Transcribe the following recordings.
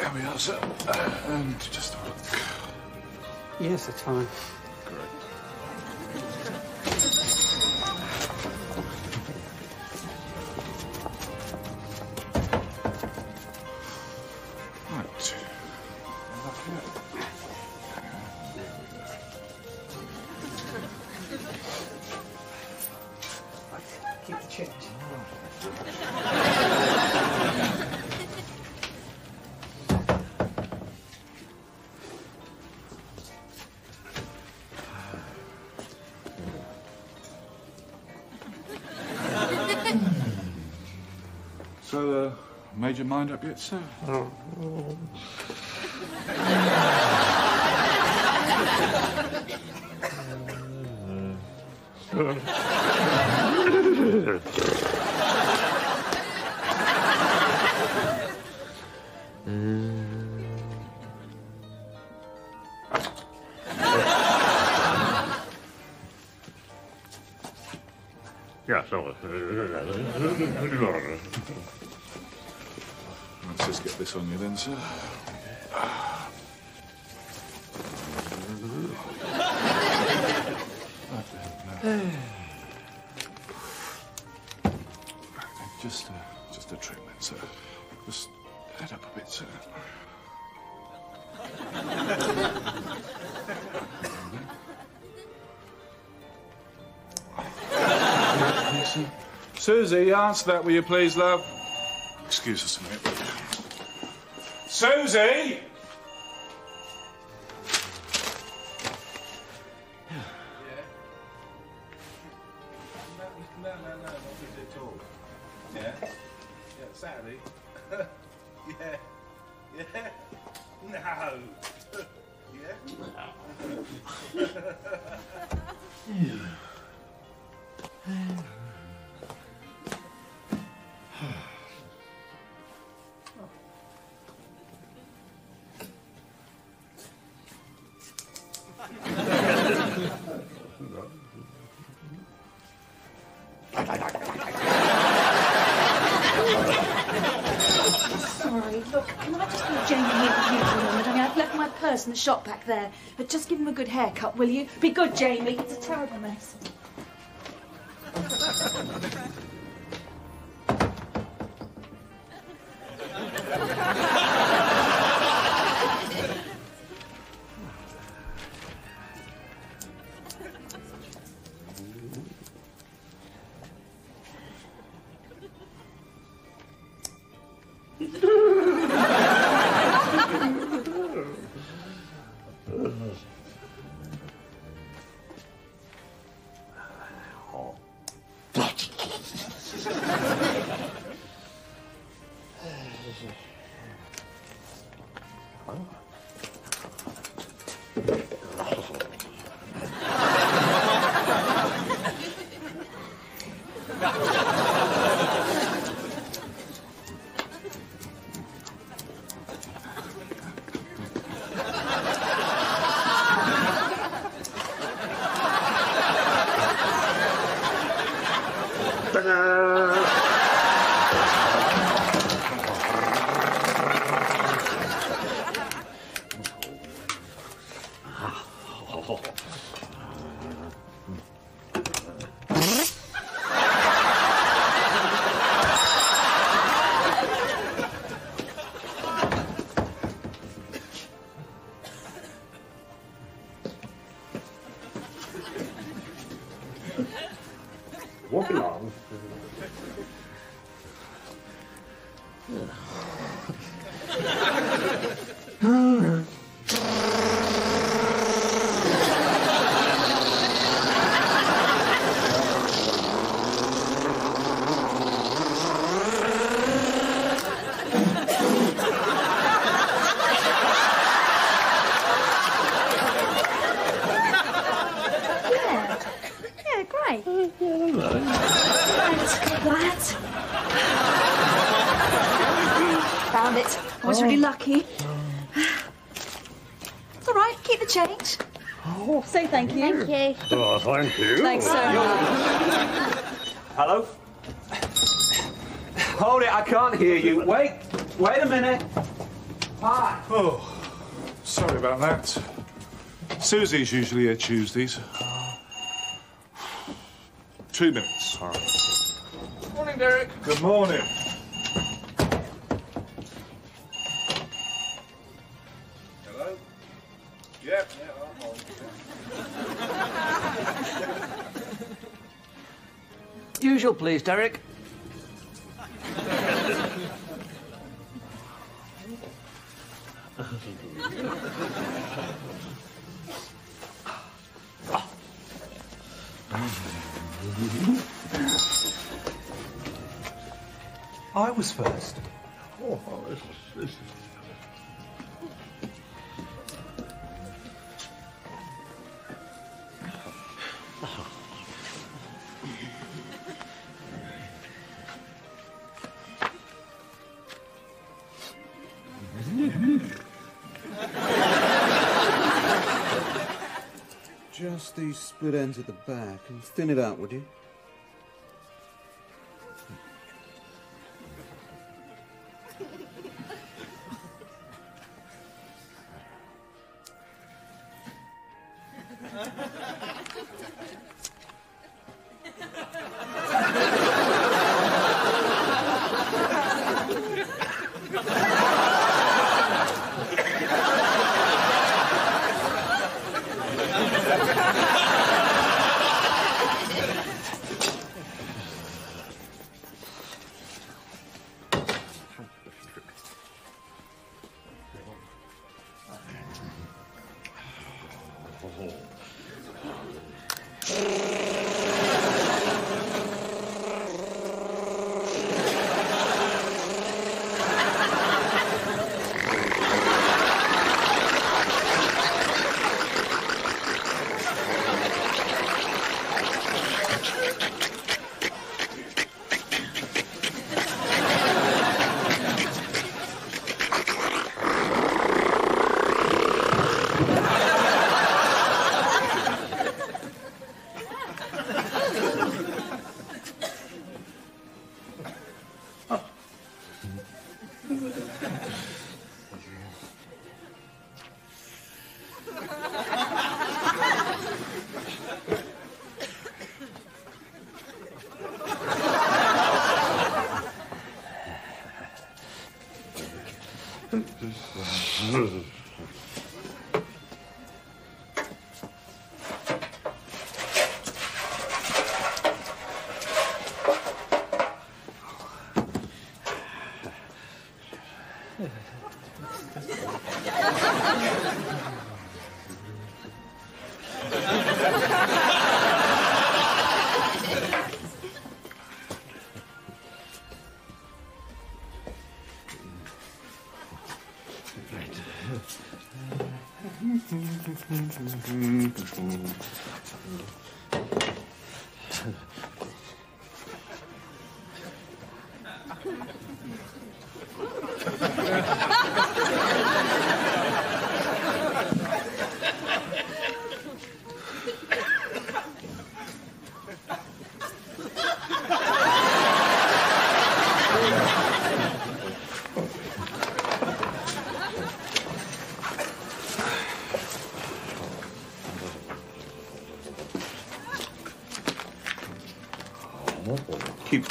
There we are, sir. And just a look. Yes, that's fine. Great. Your mind up yet, sir? Ja, this on you then, sir. Just, uh, just a treatment, sir. Just head up a bit, sir. Susie, answer that, will you please, love? Excuse us a minute. Susie! Good haircut, will you? Be good, Jamie. It's a terrible mess. You. Thank you. Oh, thank you. Thanks so much. Hello? Hold it, I can't hear you. Wait, wait a minute. Hi. Oh, sorry about that. Susie's usually here Tuesdays. Two minutes. Morning, Derek. Good morning. Derek. These split ends at the back and thin it out, would you?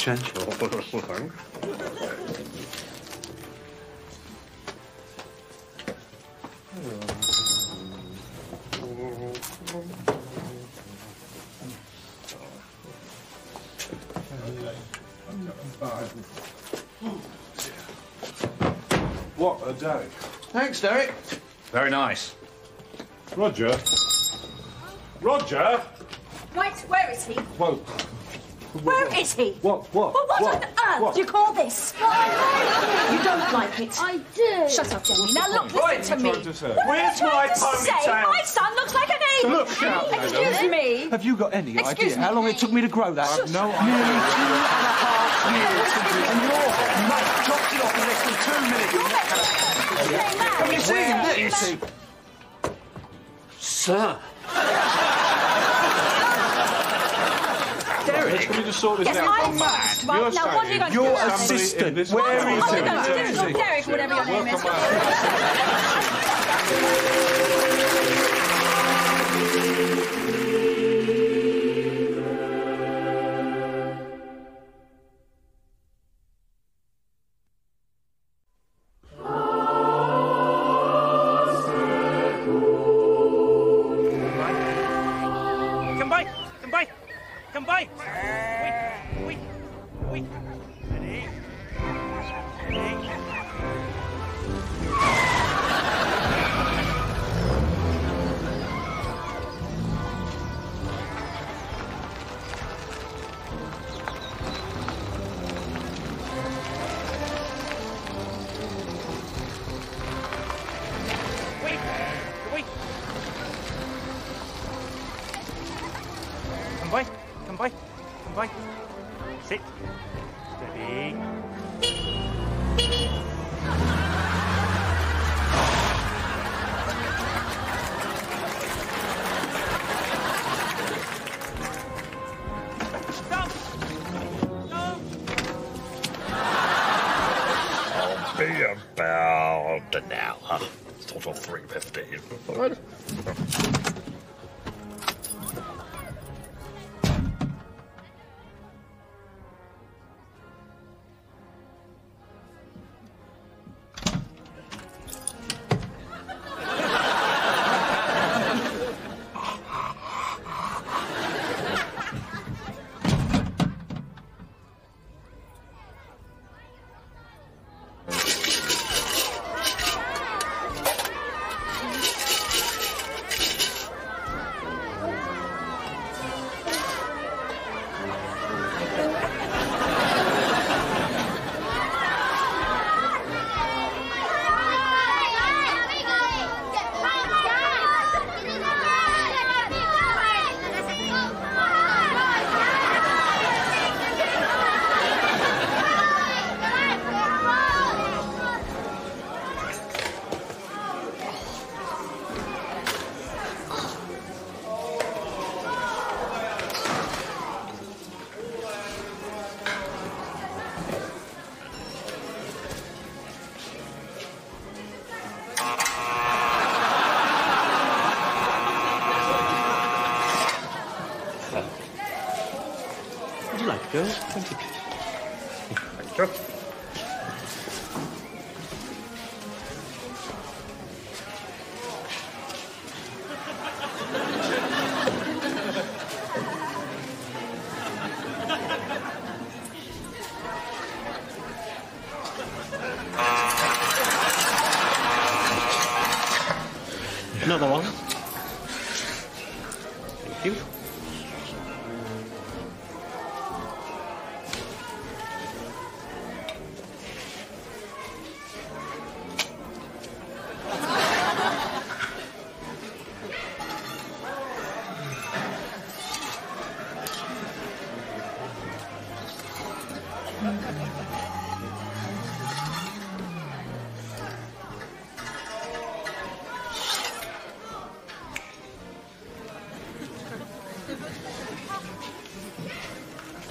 Keep What a day. Thanks, Derek. Very nice. Roger. Roger! Right, where is he? Whoa. Where is he? What? What? Well, what, What? on earth What? do you call this? You don't like it. I do. Shut up, Jamie. Now look, What listen are to you me. trying to say? What Where's am I my trying to say? ponytail? My son looks like an ape. Look, shout, Excuse me. Have you got any Excuse idea me. how long it took me to grow that? I've no Nearly idea. two and a half years. And your mate chopped it off in less than two minutes. Have you seen this? Sir. sort this yes, out. Right, you're now, what are you going to do? Your assistant. Where is oh, he? Oh, no, Derek, whatever your name is.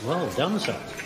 Well done, sir.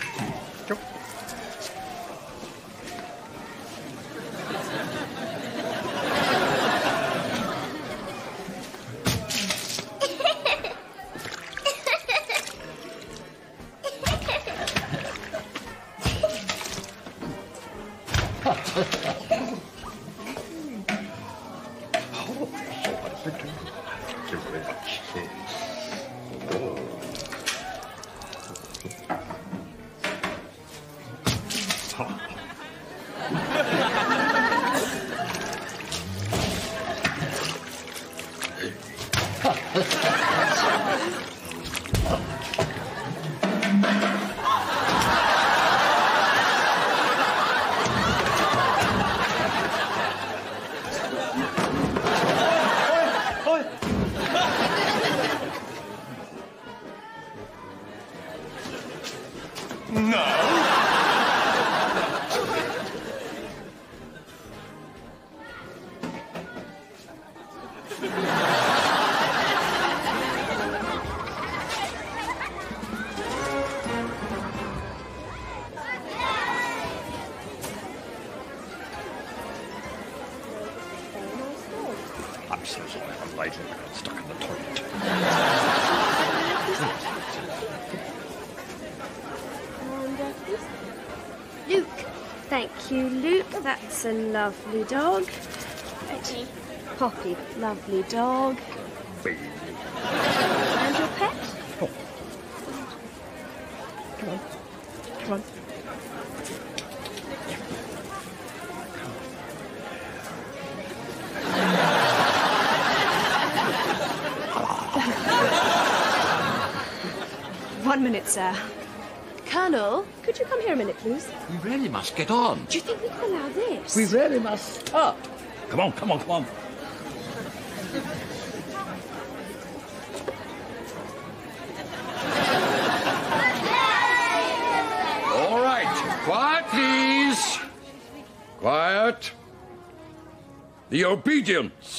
A lovely dog. Poppy. Poppy, lovely dog. We really must stop. Come on, come on, come on. All right, quiet, please. Quiet. The obedience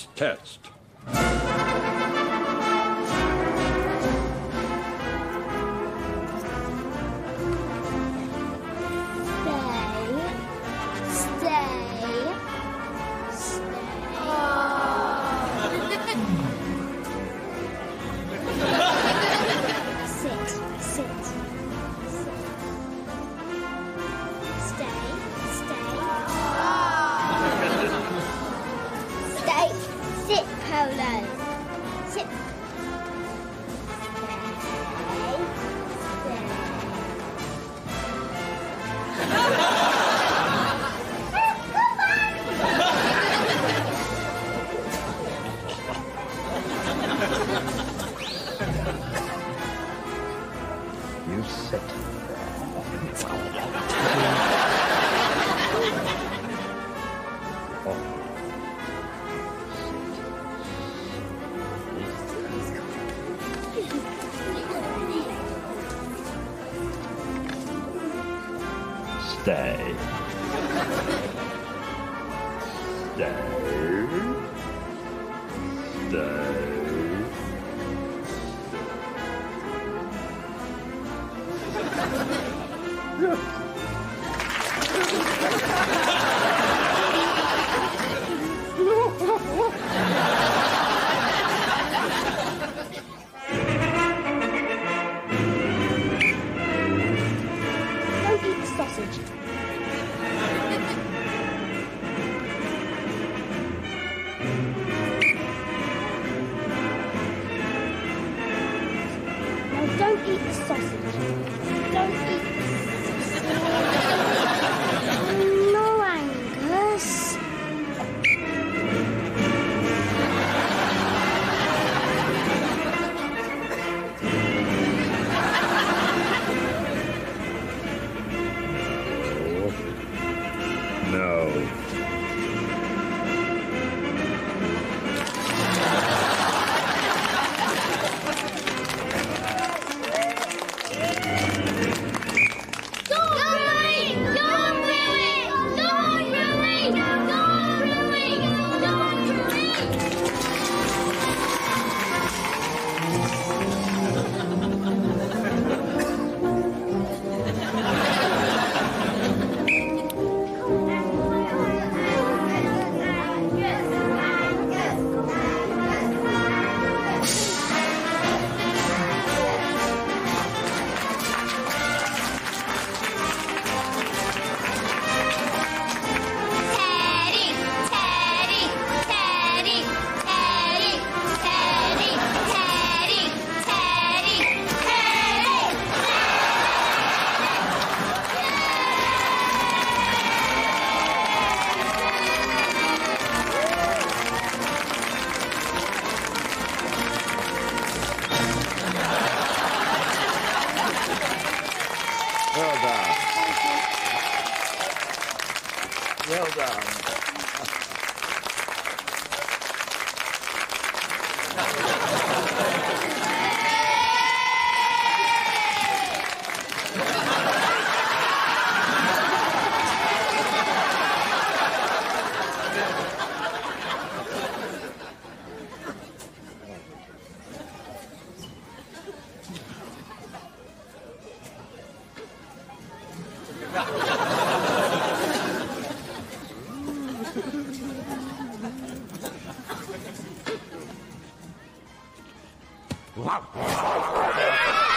Wow.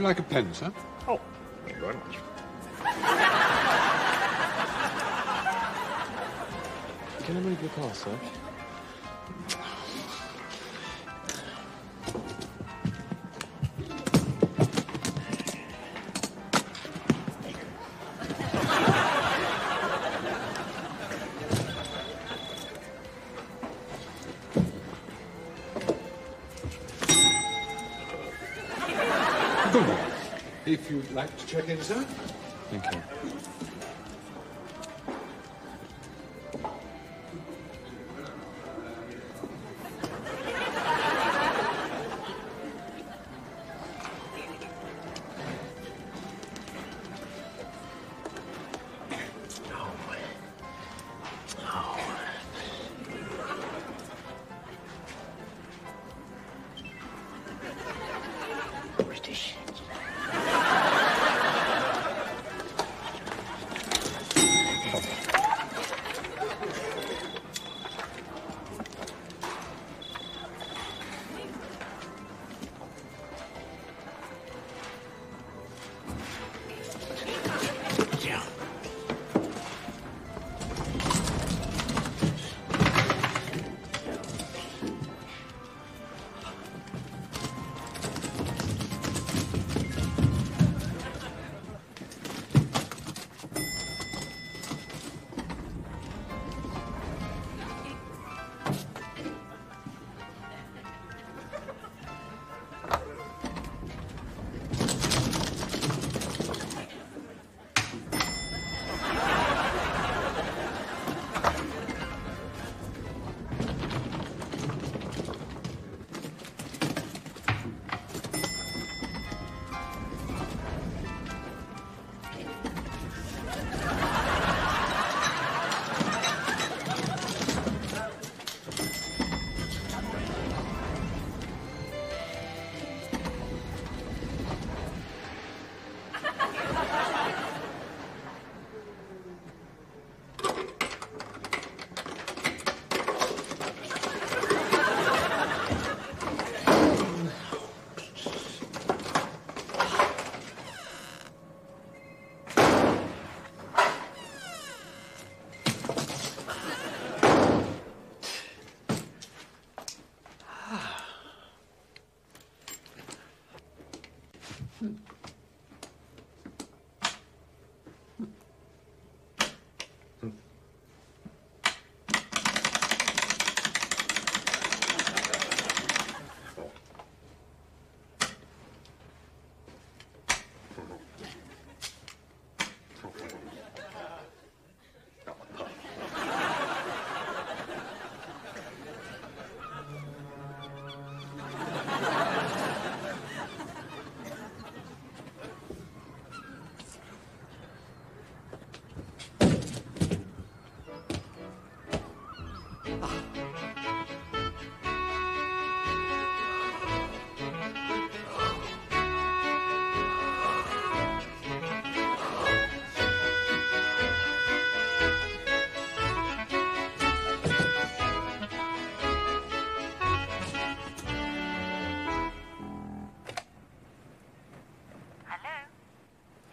You like a pen, sir? If you'd like to check in, sir. Thank you.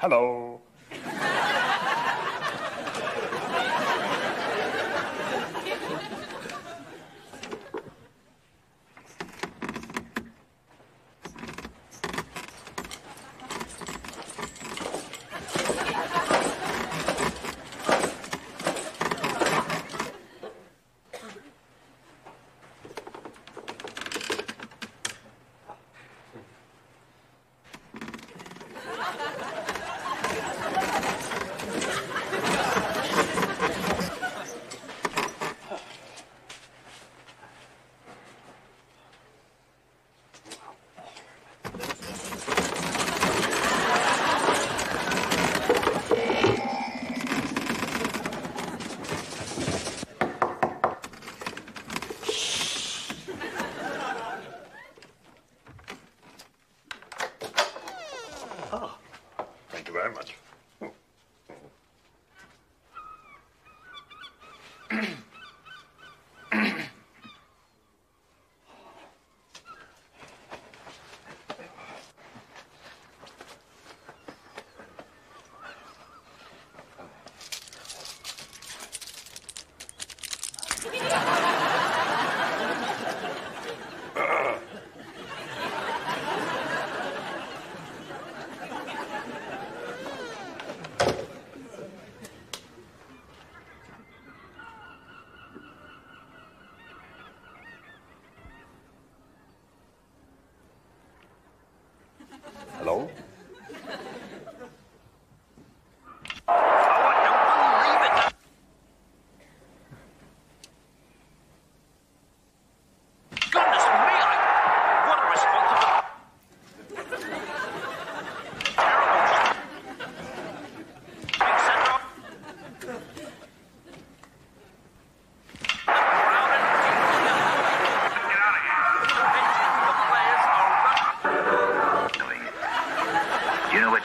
Hello.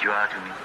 you are to me.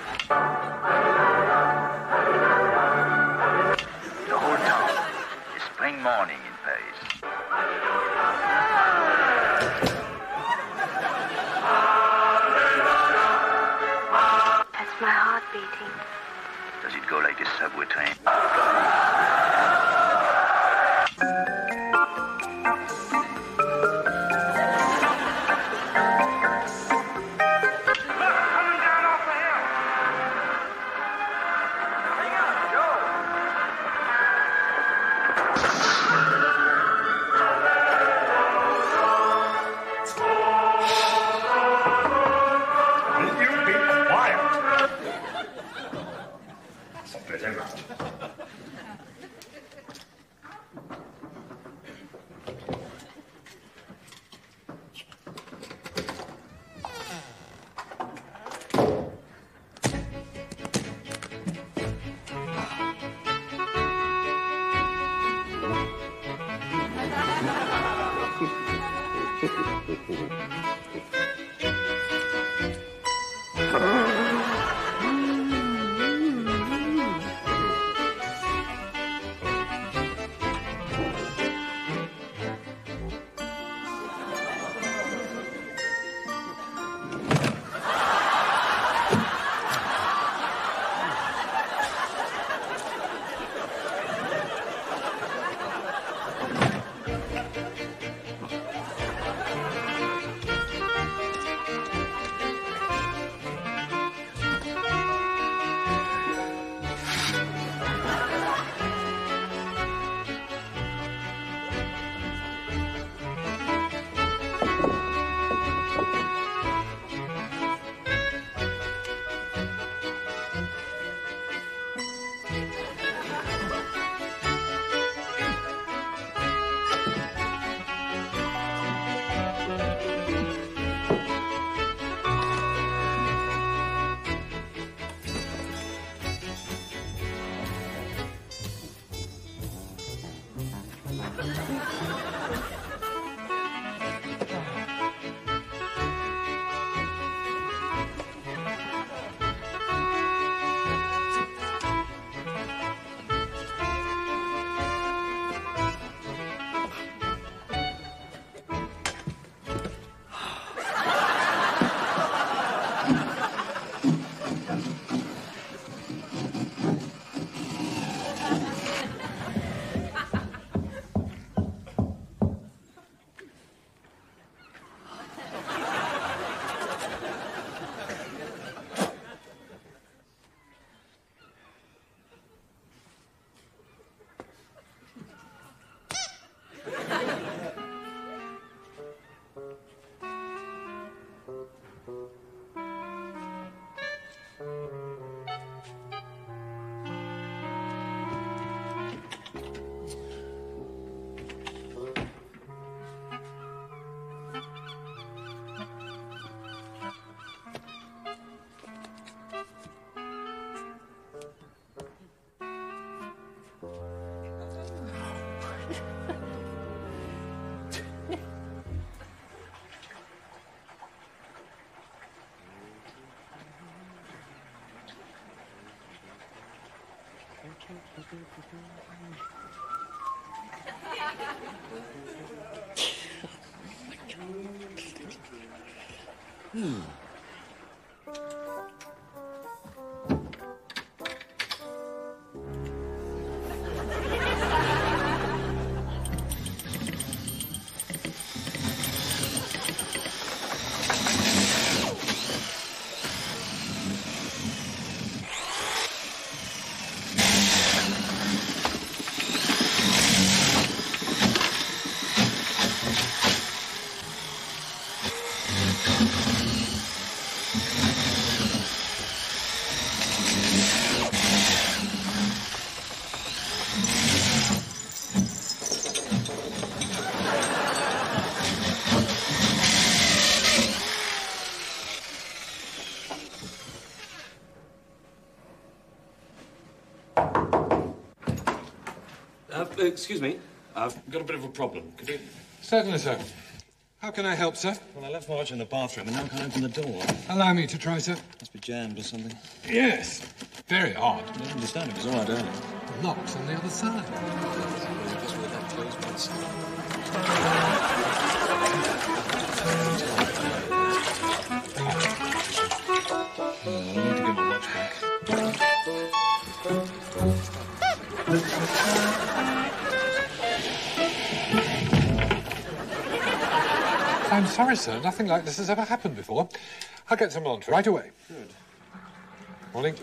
Hmm. Excuse me. I've got a bit of a problem. Could you... Certainly, sir. How can I help, sir? Well, I left my watch in the bathroom and now I can't open the door. Allow me to try, sir. Must be jammed or something. Yes. Very odd. I don't understand. It was all right earlier. The lock's on the other side. I'm sorry, sir. Nothing like this has ever happened before. I'll get some laundry right away. Good. Morning.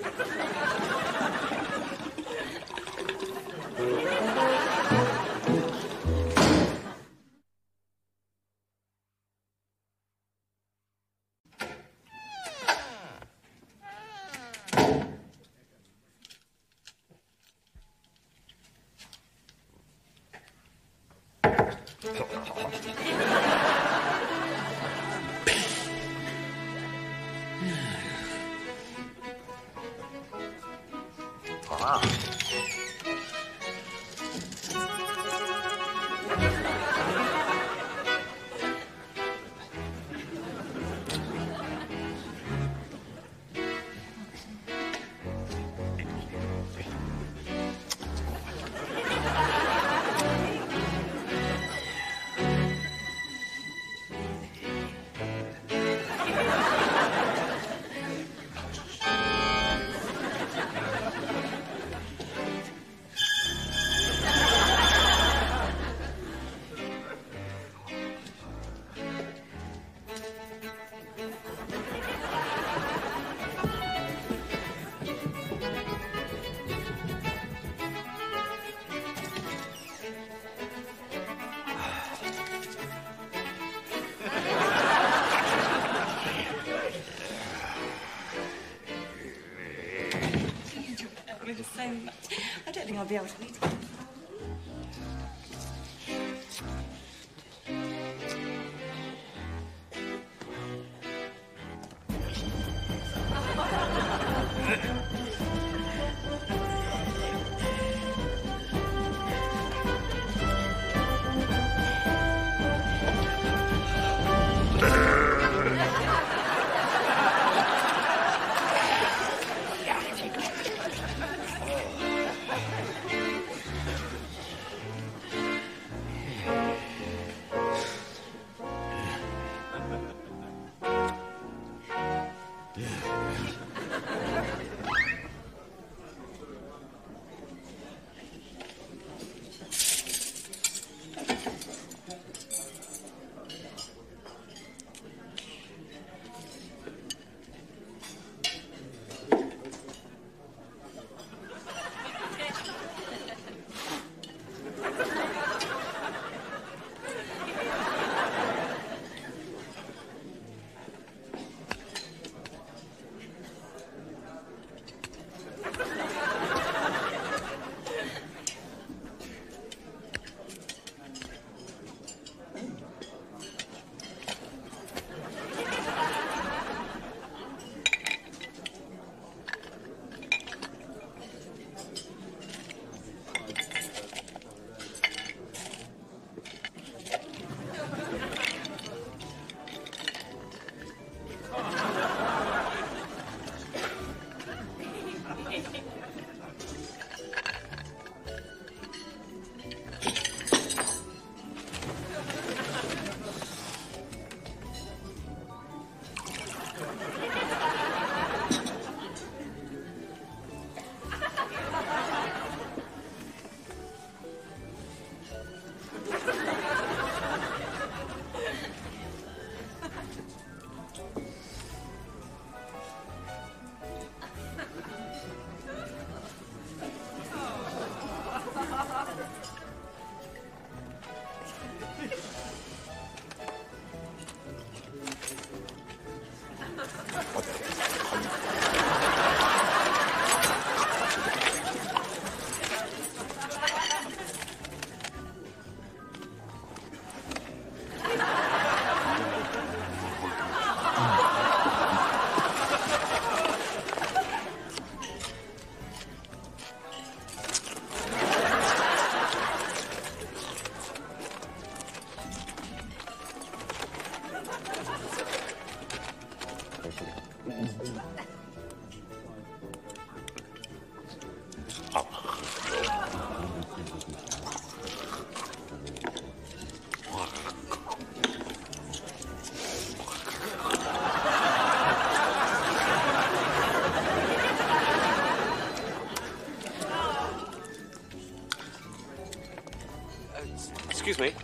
Excuse me.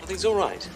Are all right?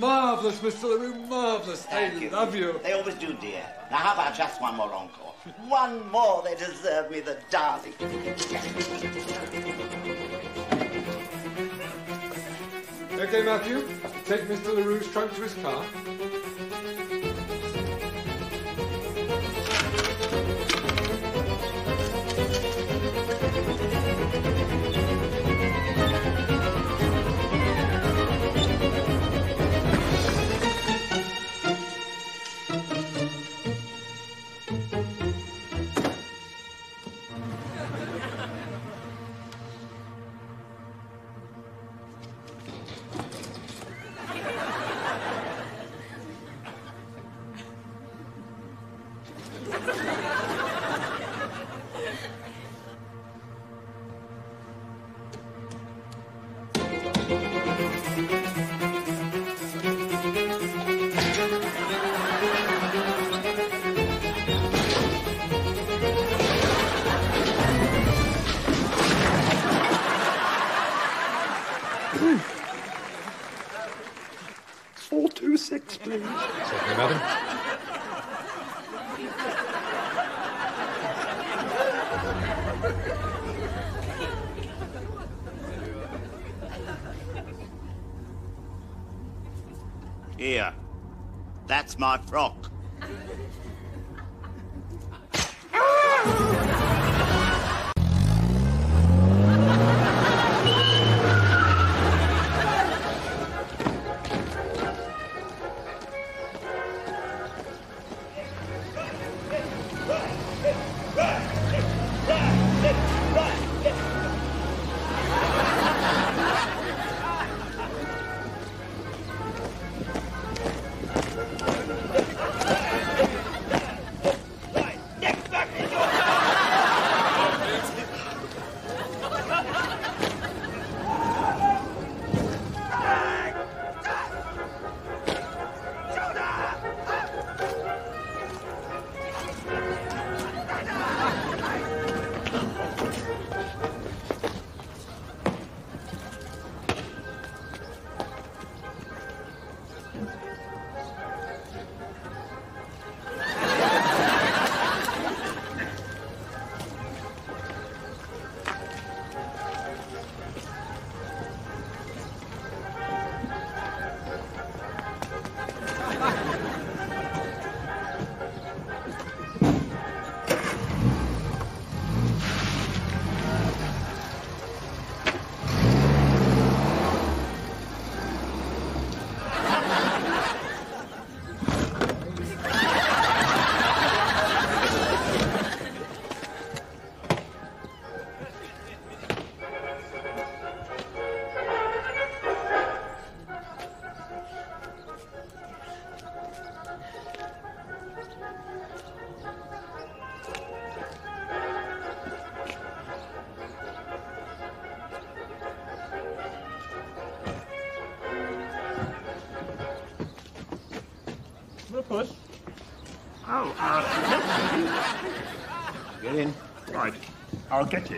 Marvellous, Mr. LaRue, marvellous. I love you. They always do, dear. Now, how about just one more encore? One more, they deserve me, the darling. Okay, Matthew, take Mr. LaRue's trunk to his car. Oh, uh, Get in. right. I'll get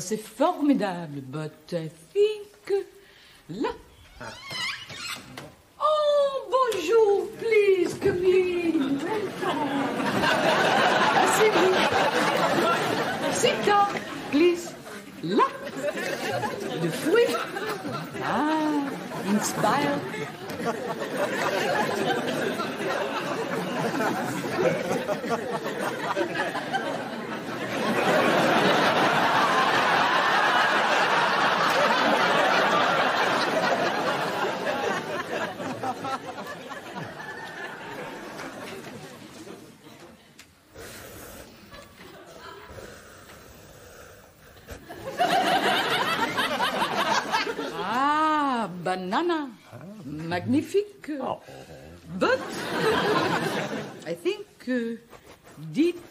ça c'est formidable, but I think... Là. Oh, bonjour, please, come in. Welcome. Asseyez-vous. Sit down, please. Là. De fruits. Ah, inspire.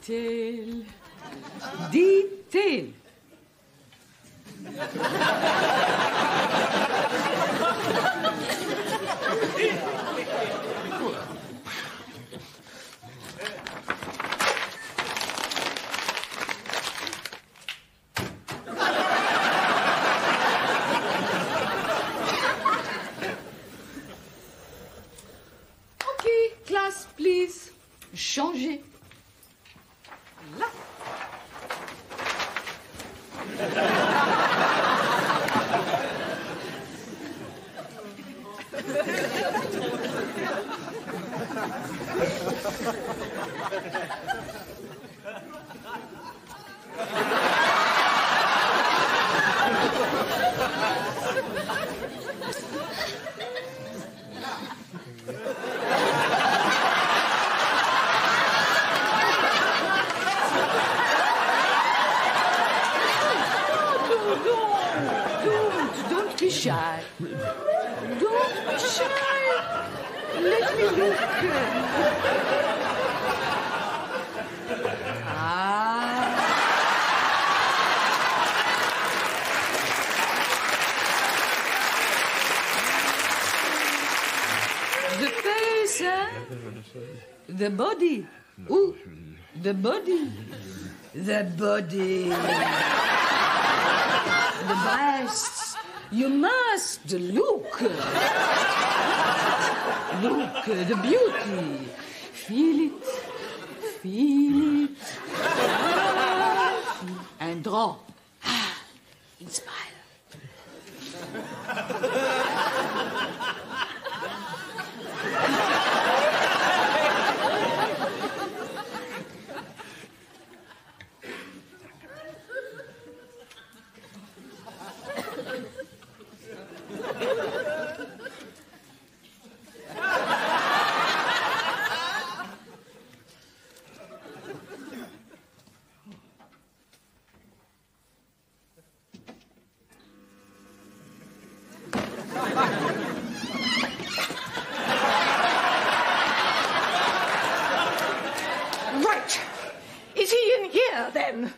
til Dit til. The body. The breasts. You must look. Look, the beauty. Feel it. Feel it. Ah, And draw. Ah, Inspire. Right. Is he in here then?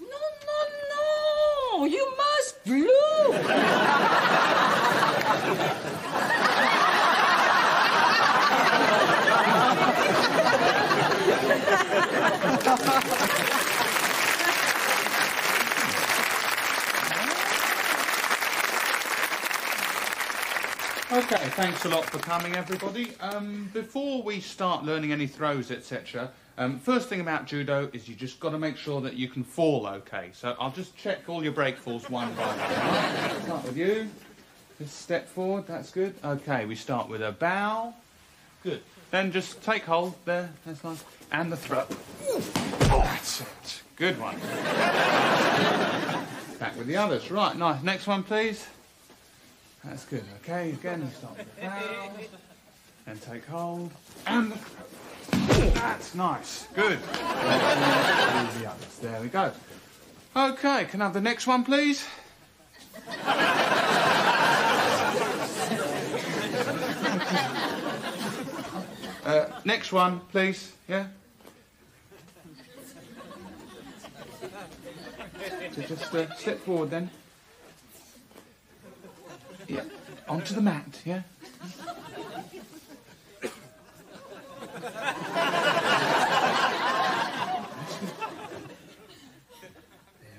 No, no, no. You must look. Okay, thanks a lot for coming, everybody. Um, before we start learning any throws, etc., um, first thing about judo is you just got to make sure that you can fall okay. So I'll just check all your break falls one by one. Start with you. Just step forward. That's good. Okay, we start with a bow. Good. Then just take hold there. That's nice. And the throw. That's it. Good one. Back with the others. Right, nice. Next one, please. That's good. Okay, again, with the bow. And take hold. And. That's nice. Good. There we go. Okay, can I have the next one, please? Uh, next one, please. Yeah? So just uh, step forward then. Yeah. Onto the mat, yeah? There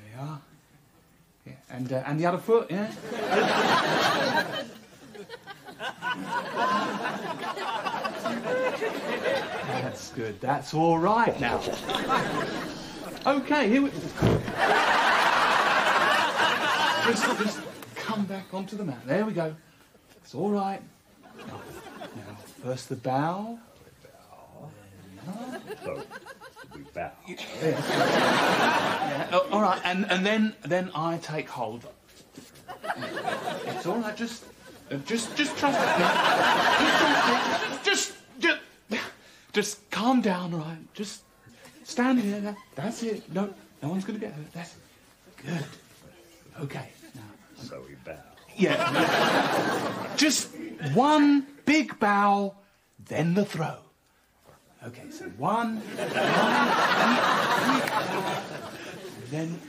we are. Yeah. And, uh, and the other foot, yeah? That's good. That's all right now. Okay, here we... Just, just come back onto the mat. There we go. It's all right. Now, now first the bow. So, we bow. Yeah, oh, all right, and, and then then I take hold. It's all right. Just uh, just just trust me. Just just just calm down, right? Just stand here. That's it. No, no one's gonna get hurt. That's good. Okay. So we bow. yeah. Just one big bow, then the throw. Okay, so one, one, then.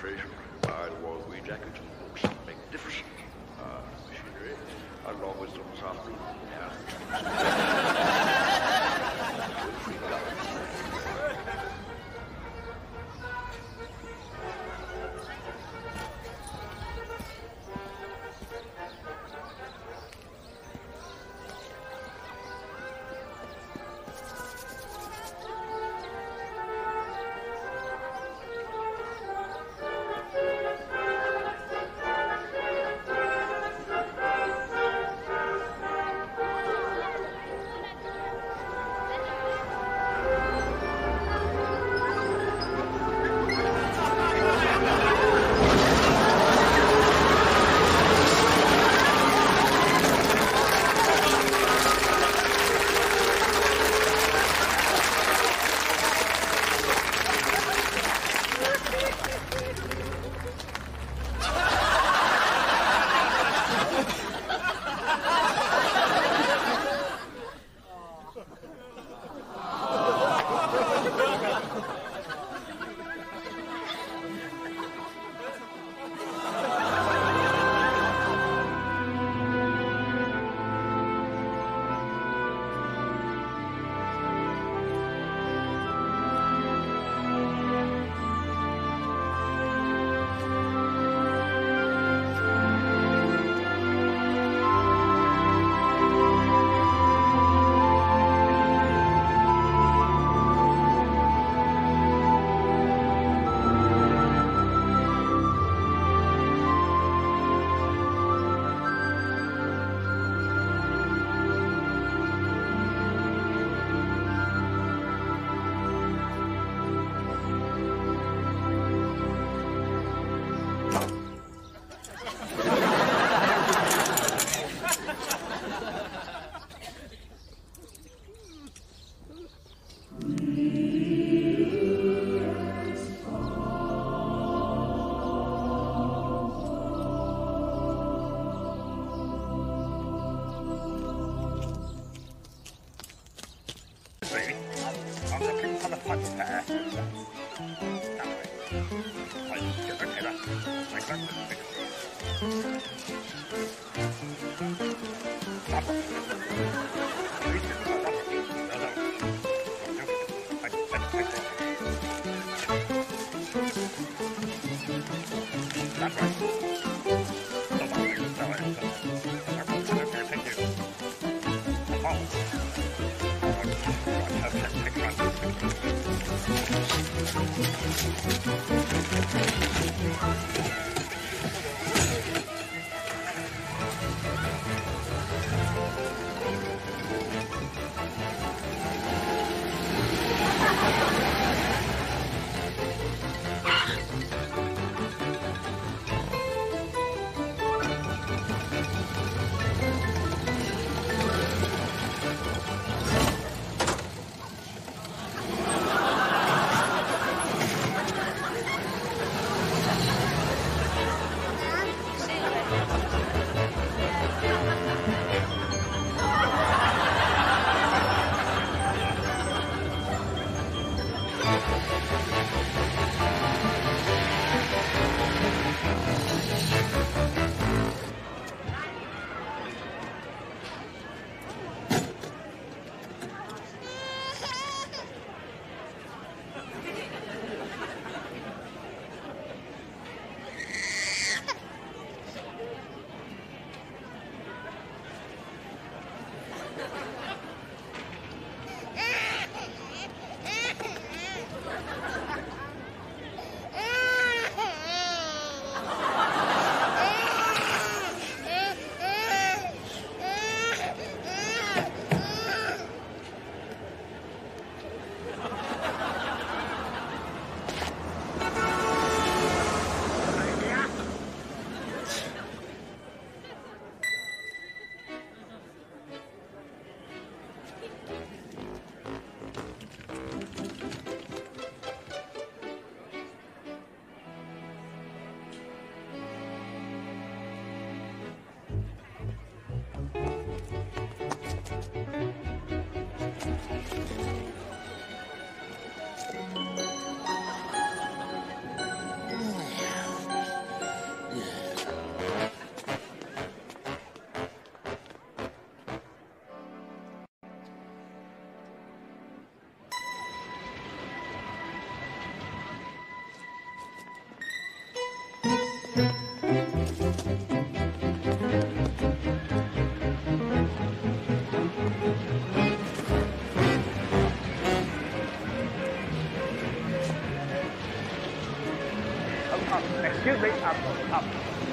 To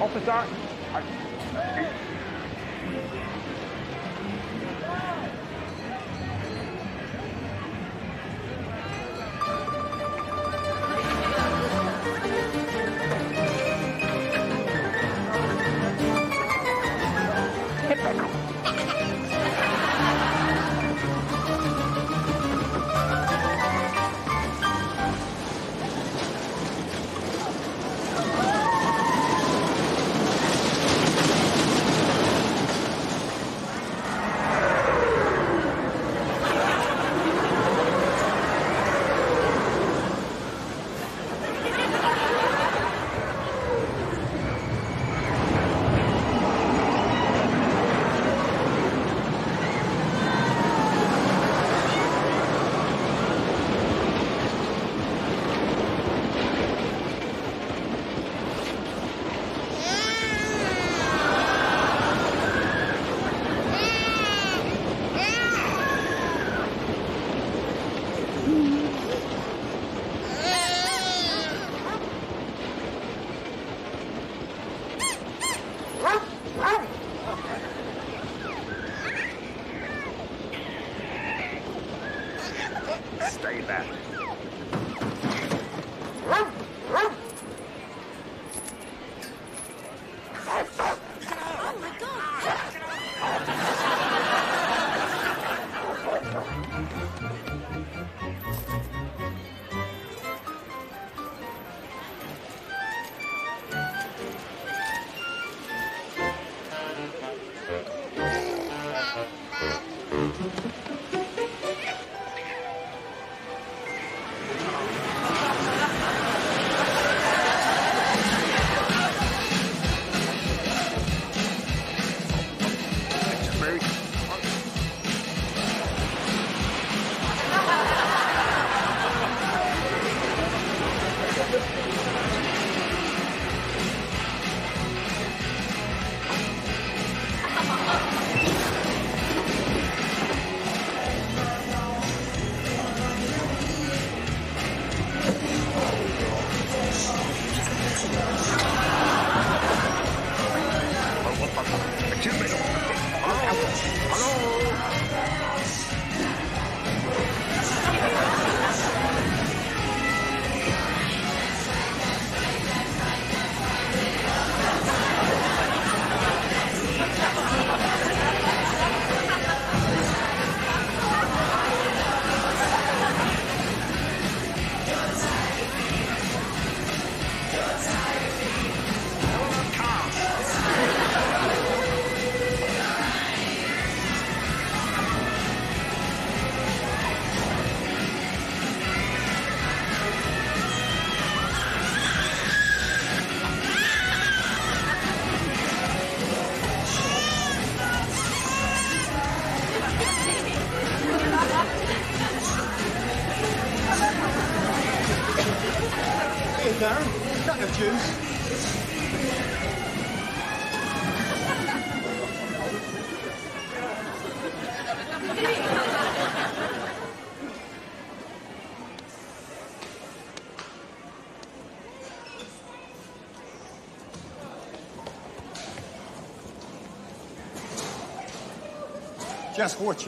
officer. Just watch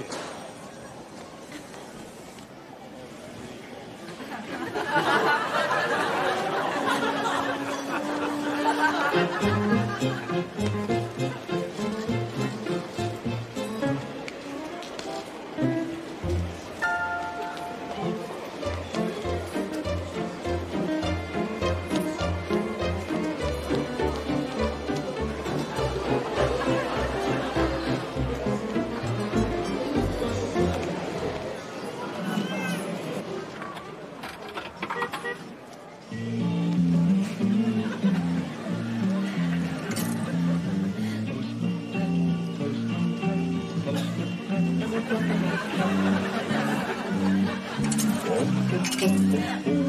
asking.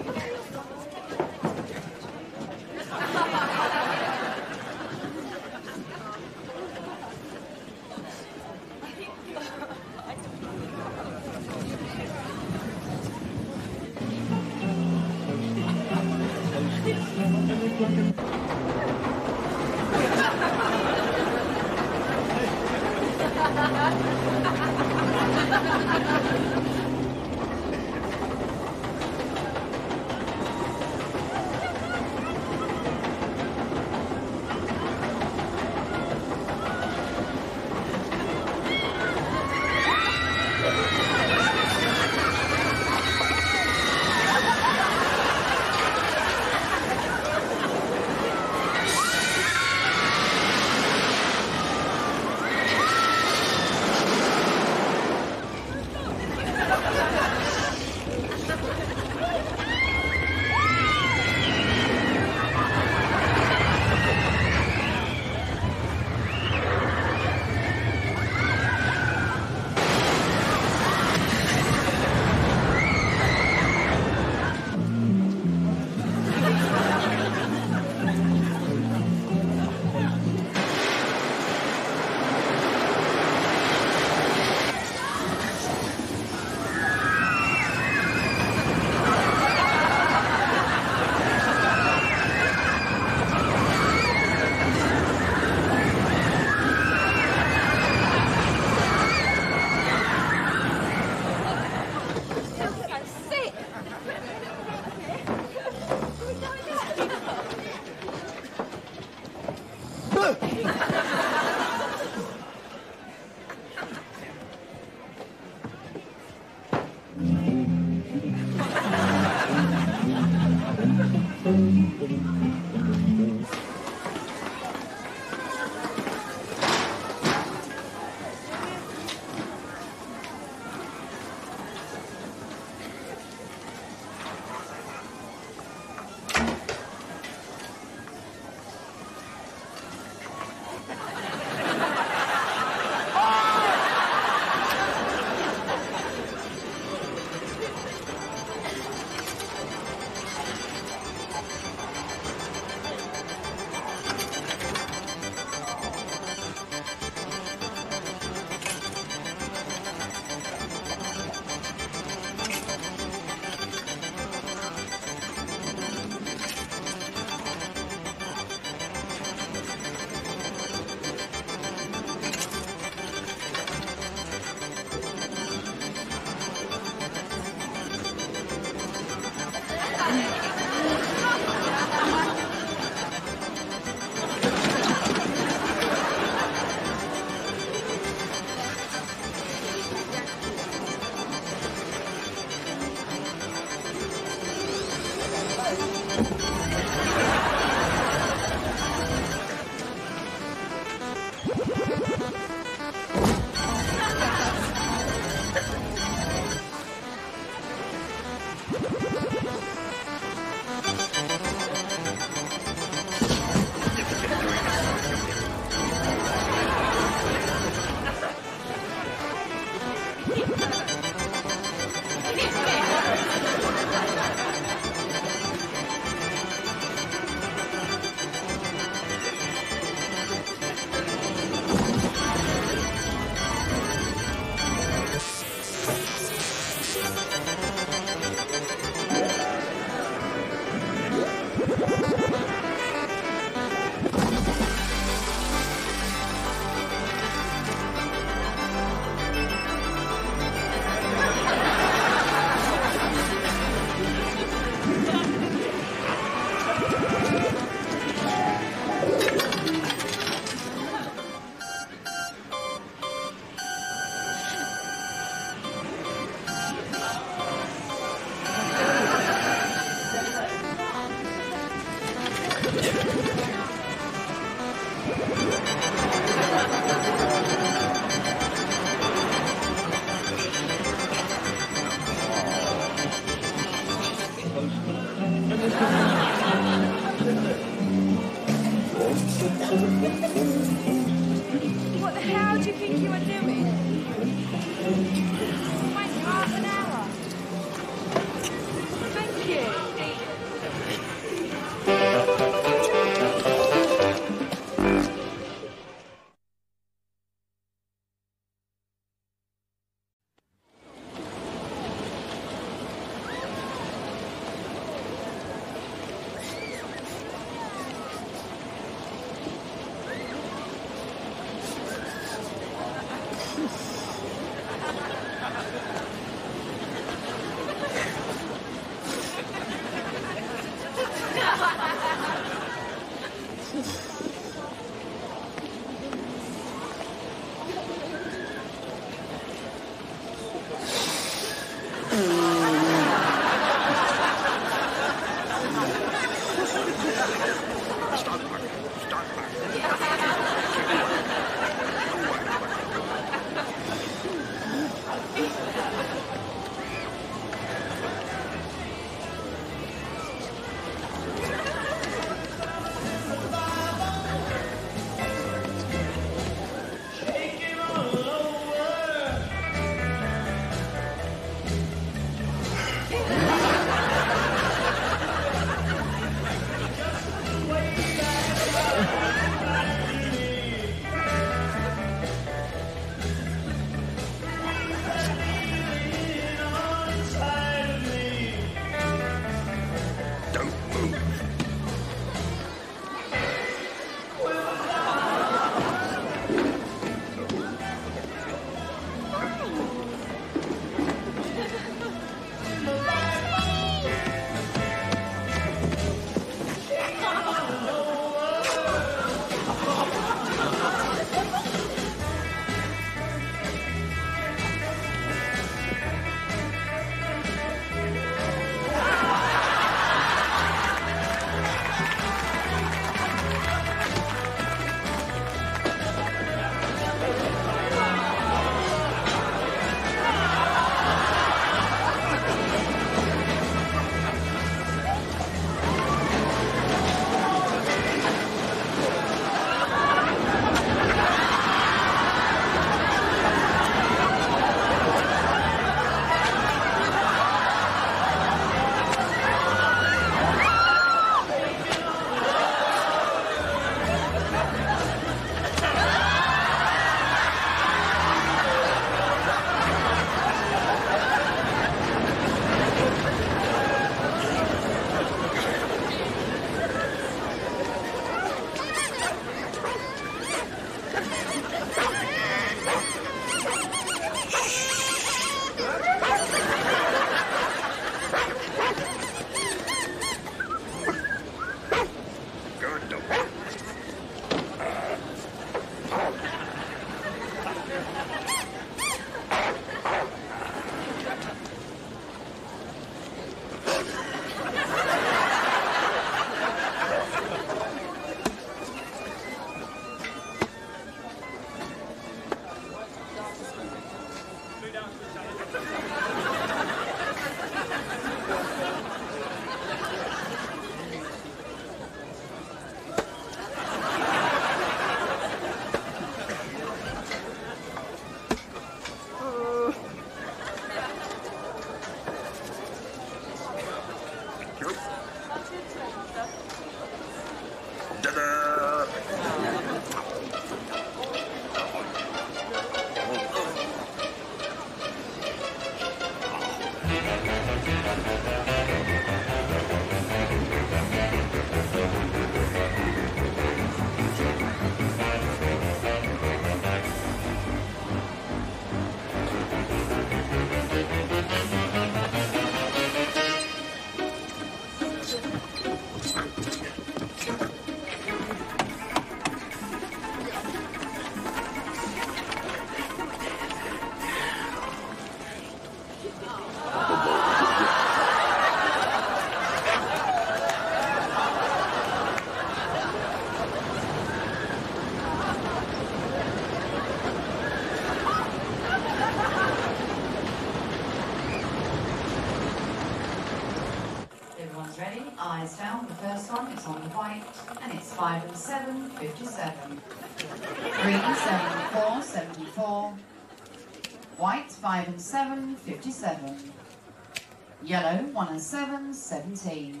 Yellow, one and seven, 17.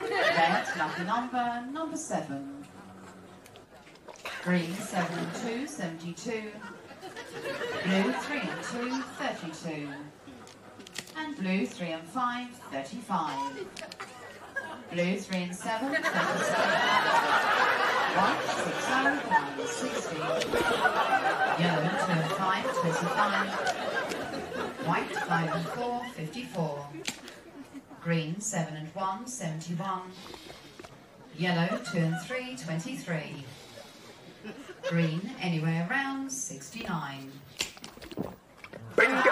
Red, lucky number, number seven. Green, seven and two, 72. Blue, three and two, 32. And blue, 3 and 5, 35. Blue, 3 and 7, 37. White, 6 and 1, 60. Yellow, 2 and 5, 25. White, 5 and 4, 54. Green, 7 and 1, 71. Yellow, 2 and 3, 23. Green, anywhere around, 69. Stop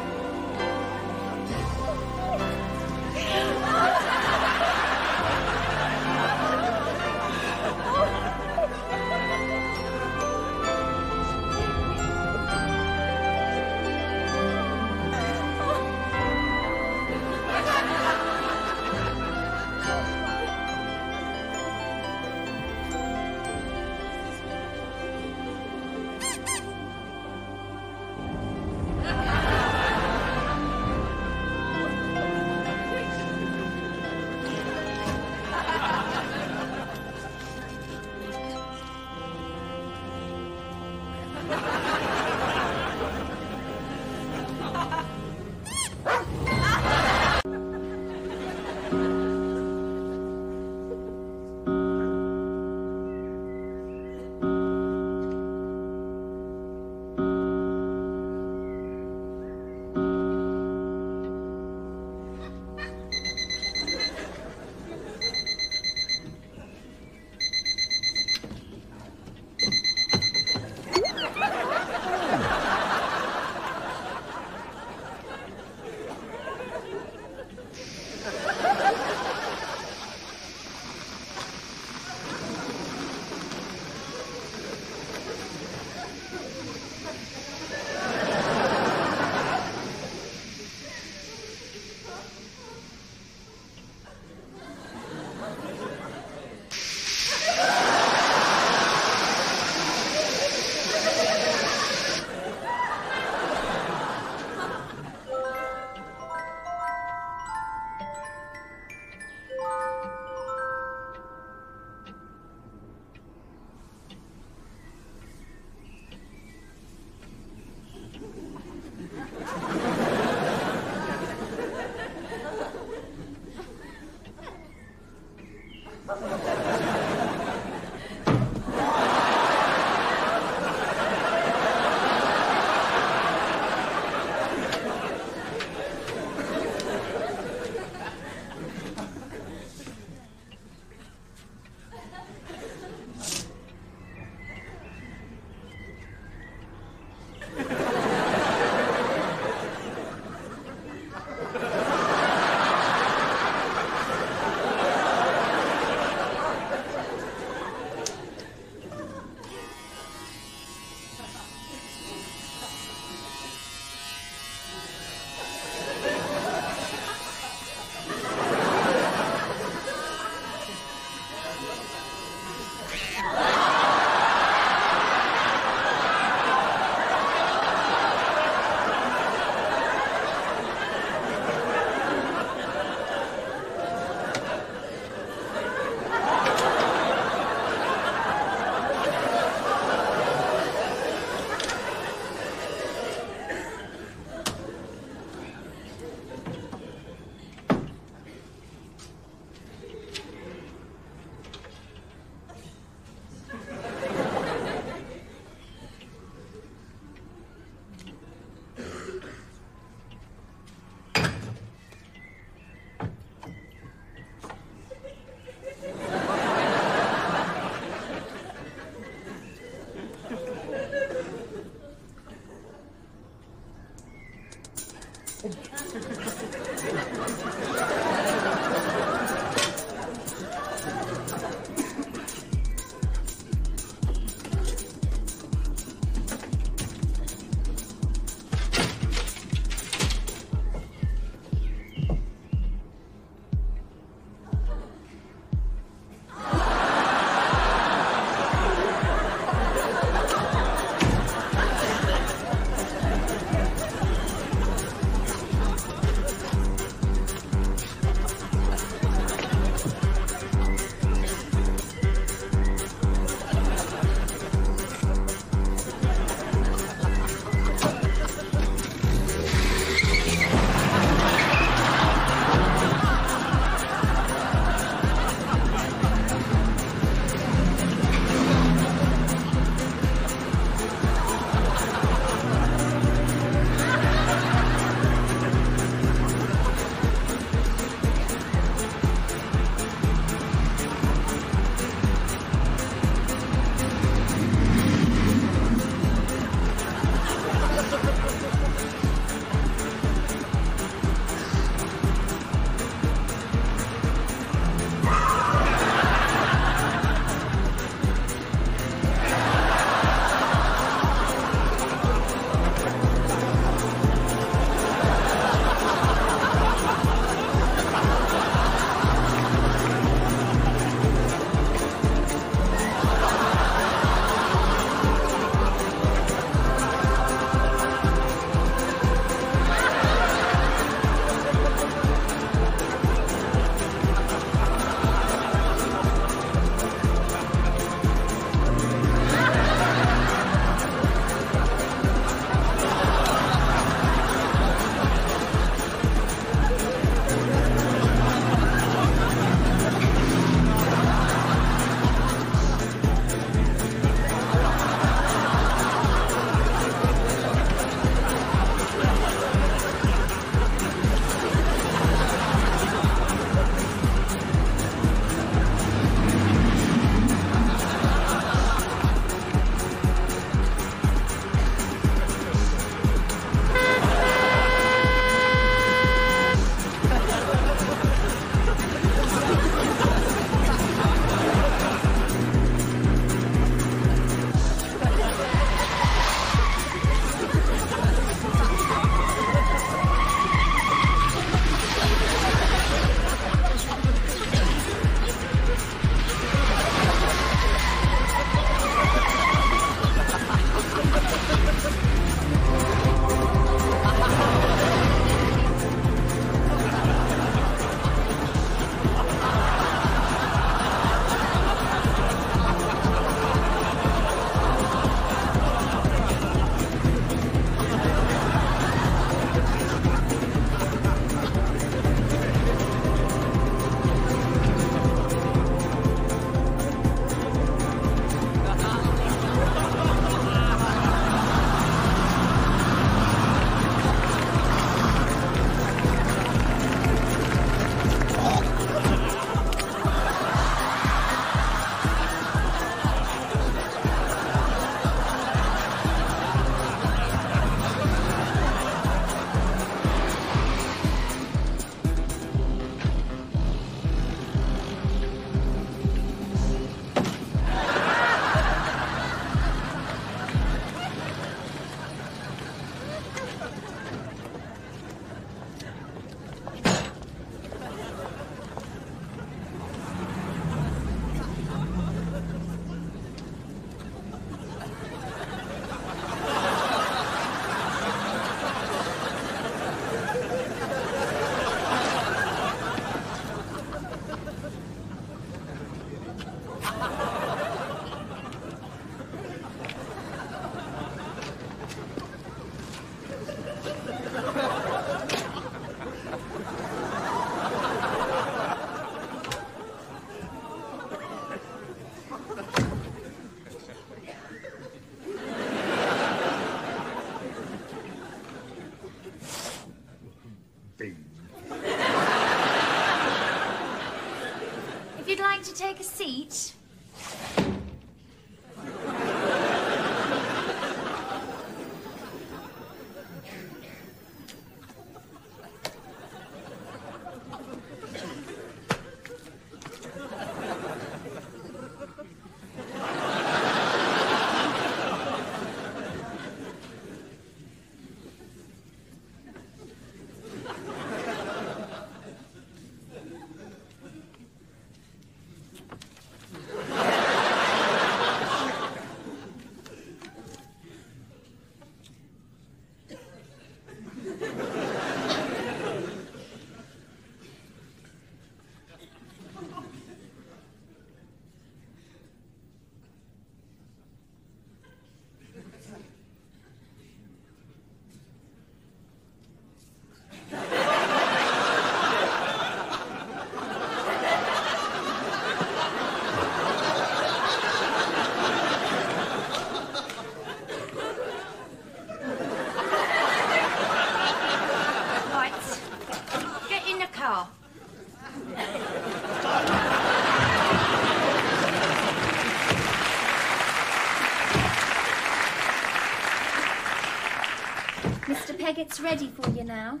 Peggott's ready for you now.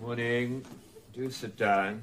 Morning. Do sit down.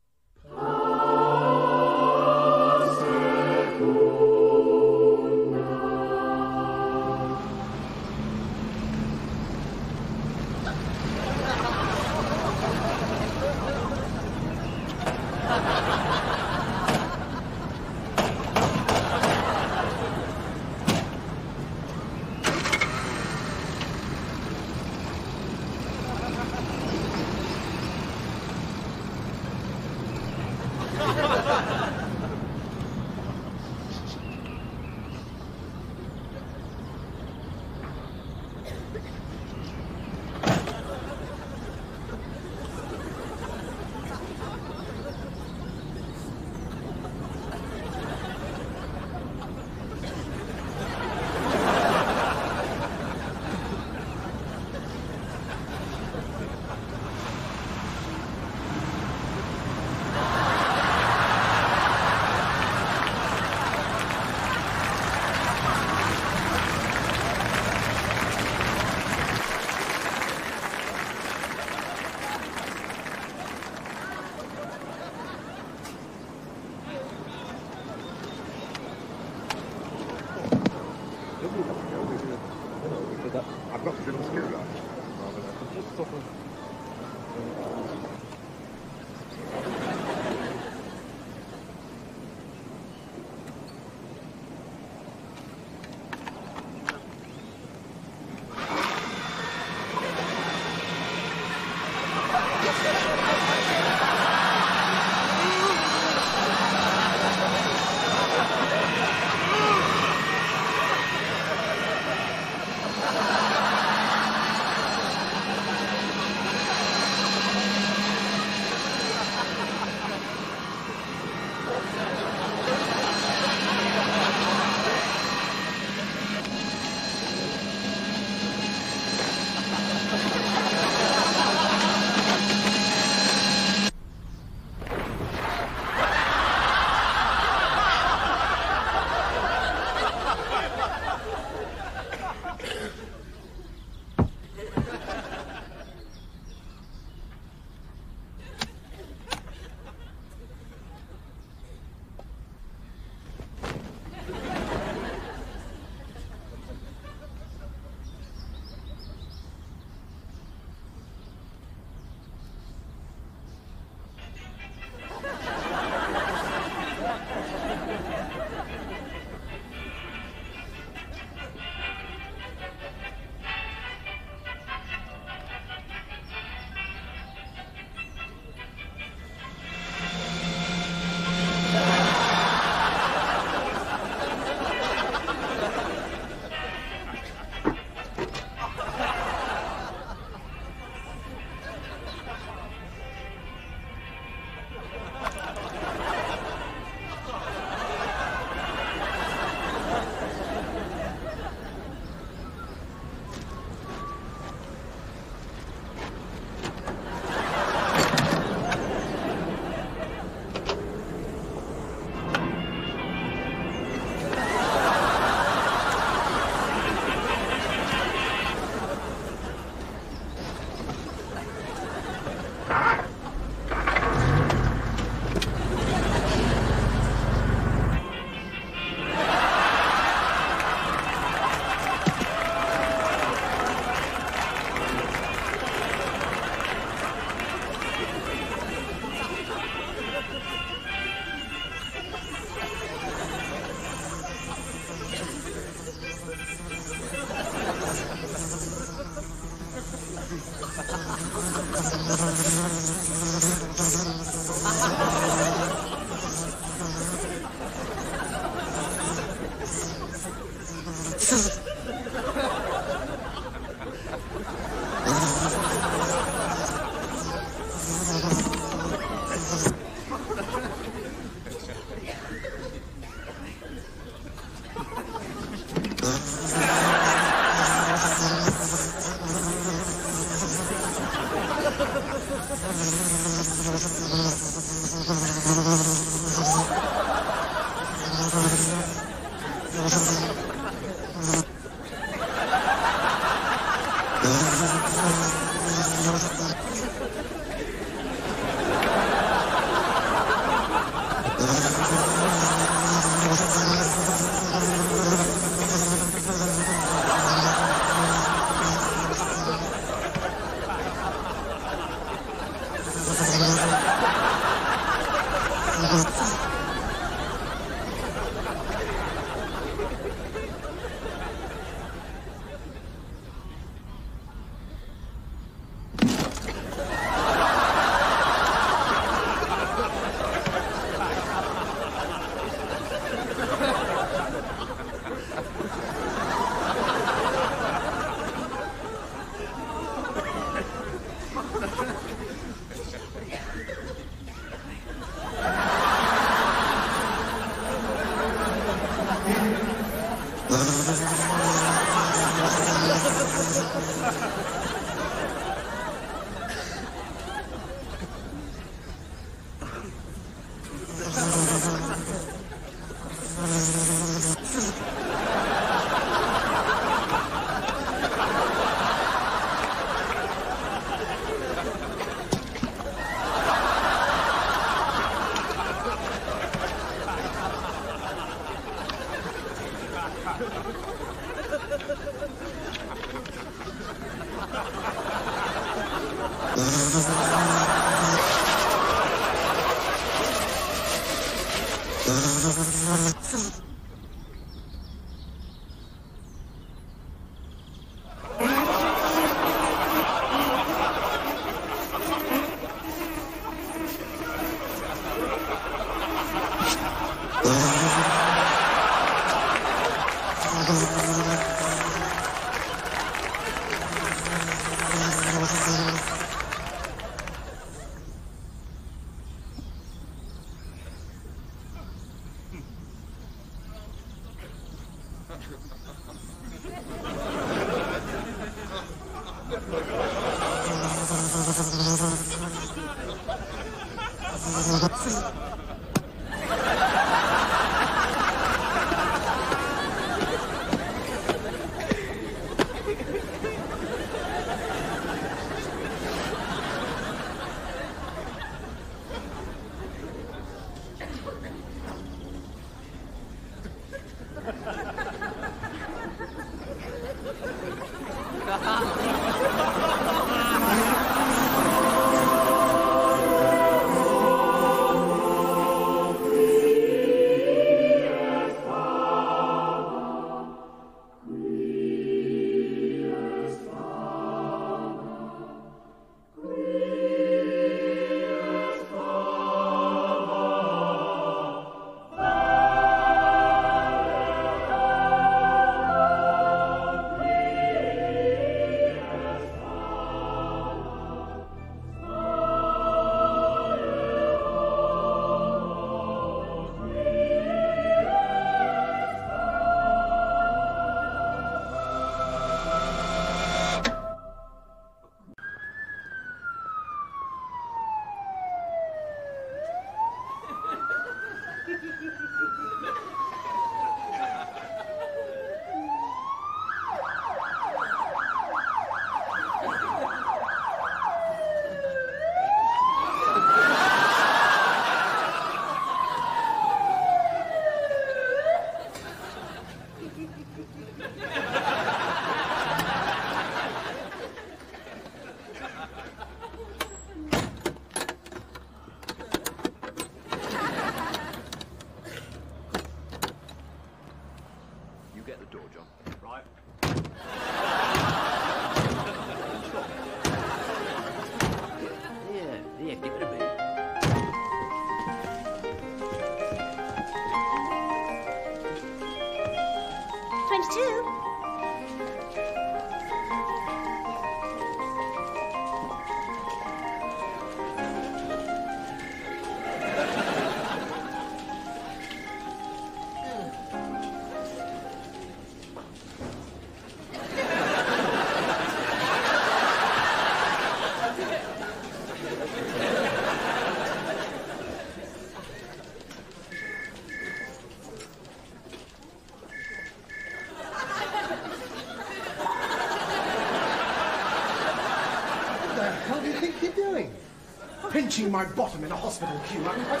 Pinching my bottom in a hospital queue. I mean, what-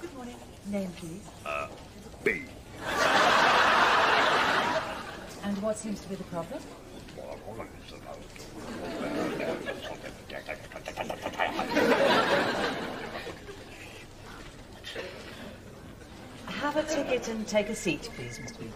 Good morning. Name, please. Uh, B. And what seems to be the problem? Have a ticket and take a seat, please, Miss Booth.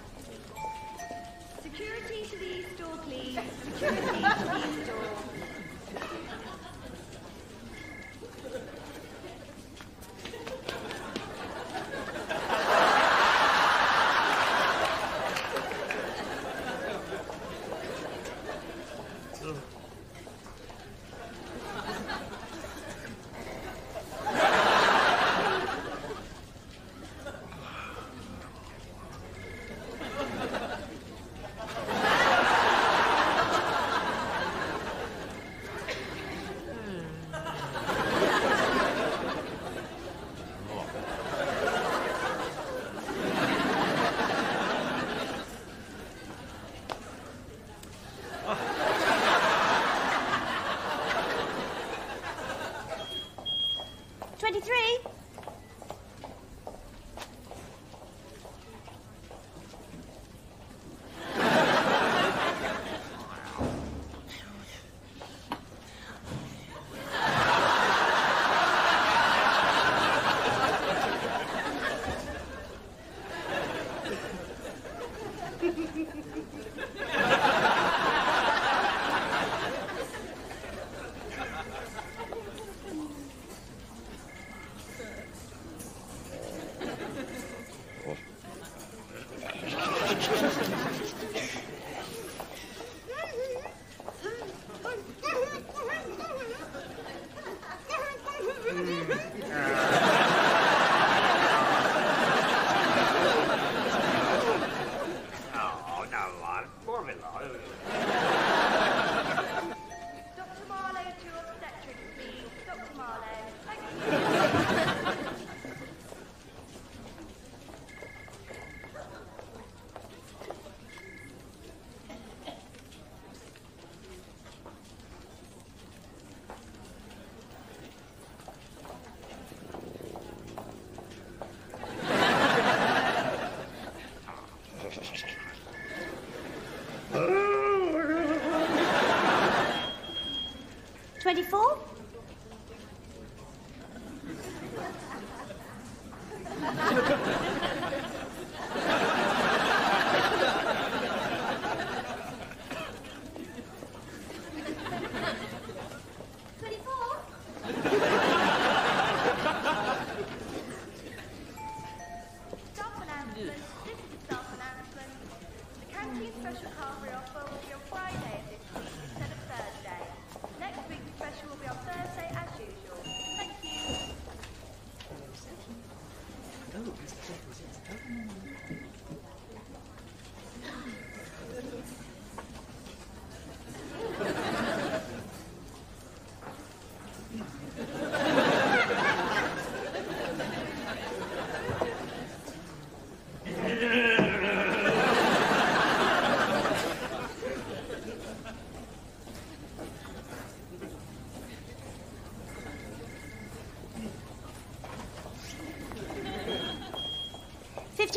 24?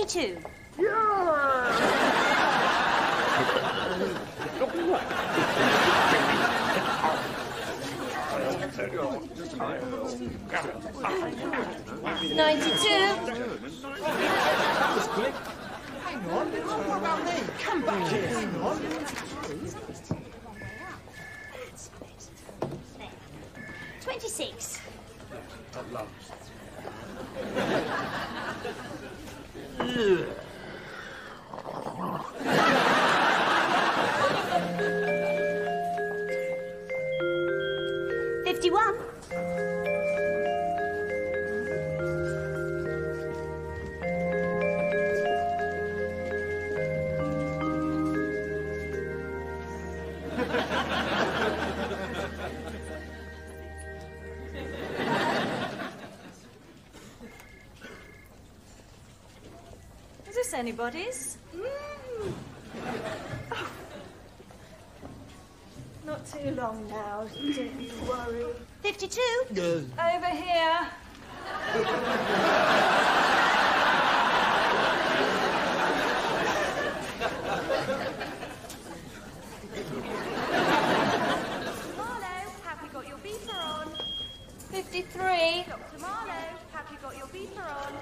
Ninety-two. Ninety-two. Hang on, what about me? Come back here. Hang on. Twenty-six. Fifty-one. Is this anybody's? Mm. Oh. Not too long now. Don't you worry. 52? Over here. Marlowe, have you got your beeper on? 53. Dr. Marlowe, have you got your beeper on?